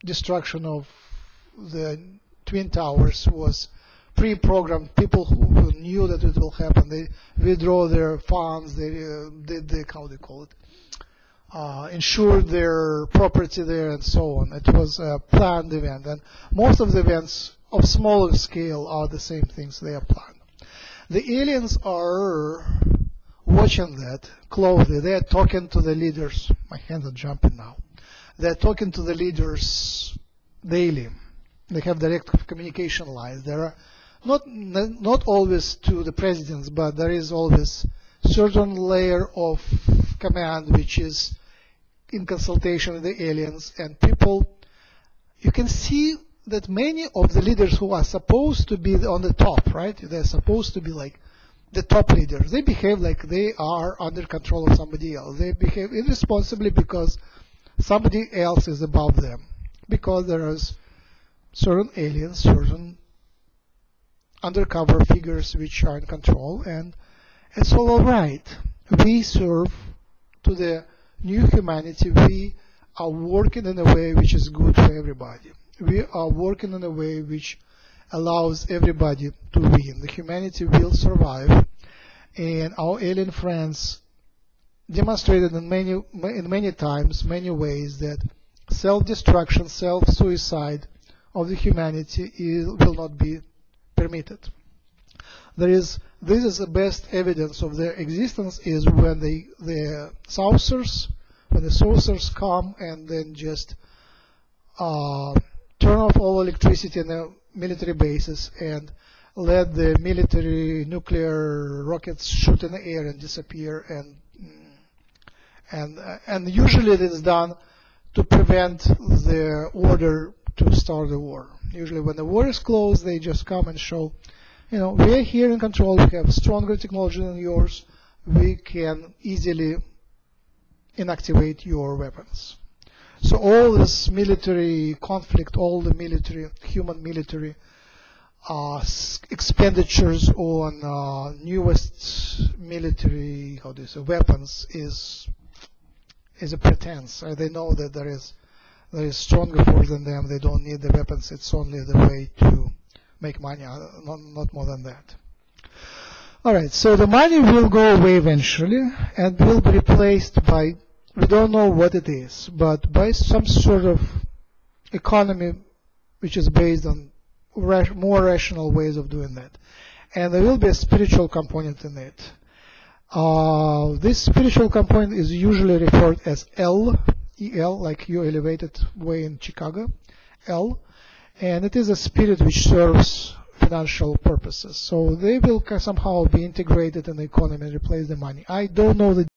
destruction of the twin towers was pre-programmed. People who, who knew that it will happen, they withdraw their funds. They uh, did the how they call it, uh, insured their property there and so on. It was a planned event, and most of the events of smaller scale are the same things. They are planned. The aliens are watching that closely. They are talking to the leaders. My hands are jumping now. They're talking to the leaders daily. They have direct communication lines. There are not not always to the presidents, but there is always certain layer of command which is in consultation with the aliens and people. You can see that many of the leaders who are supposed to be on the top, right? They're supposed to be like the top leaders. They behave like they are under control of somebody else. They behave irresponsibly because somebody else is above them. Because there is certain aliens, certain undercover figures which are in control, and it's all alright. We serve to the new humanity. We are working in a way which is good for everybody. We are working in a way which allows everybody to win. The humanity will survive, and our alien friends demonstrated in many in many times, many ways that self-destruction, self-suicide of the humanity is, will not be permitted. There is this is the best evidence of their existence is when the the saucers when the saucers come and then just uh, turn off all electricity in the military bases and let the military nuclear rockets shoot in the air and disappear and and uh, and usually it is done to prevent the order to start the war. Usually when the war is closed, they just come and show, you know, we are here in control, we have stronger technology than yours, we can easily inactivate your weapons. So all this military conflict, all the military, human military uh, expenditures on uh, newest military, how do you say, weapons is is a pretense. Uh, they know that there is there is stronger force than them. They don't need the weapons. It's only the way to make money, uh, not, not more than that. All right, so the money will go away eventually and will be replaced by, we don't know what it is, but by some sort of economy which is based on more rational ways of doing that. And there will be a spiritual component in it. Uh, this spiritual component is usually referred as L, EL, like your elevated way in Chicago, L, and it is a spirit which serves financial purposes. So they will somehow be integrated in the economy and replace the money. I don't know the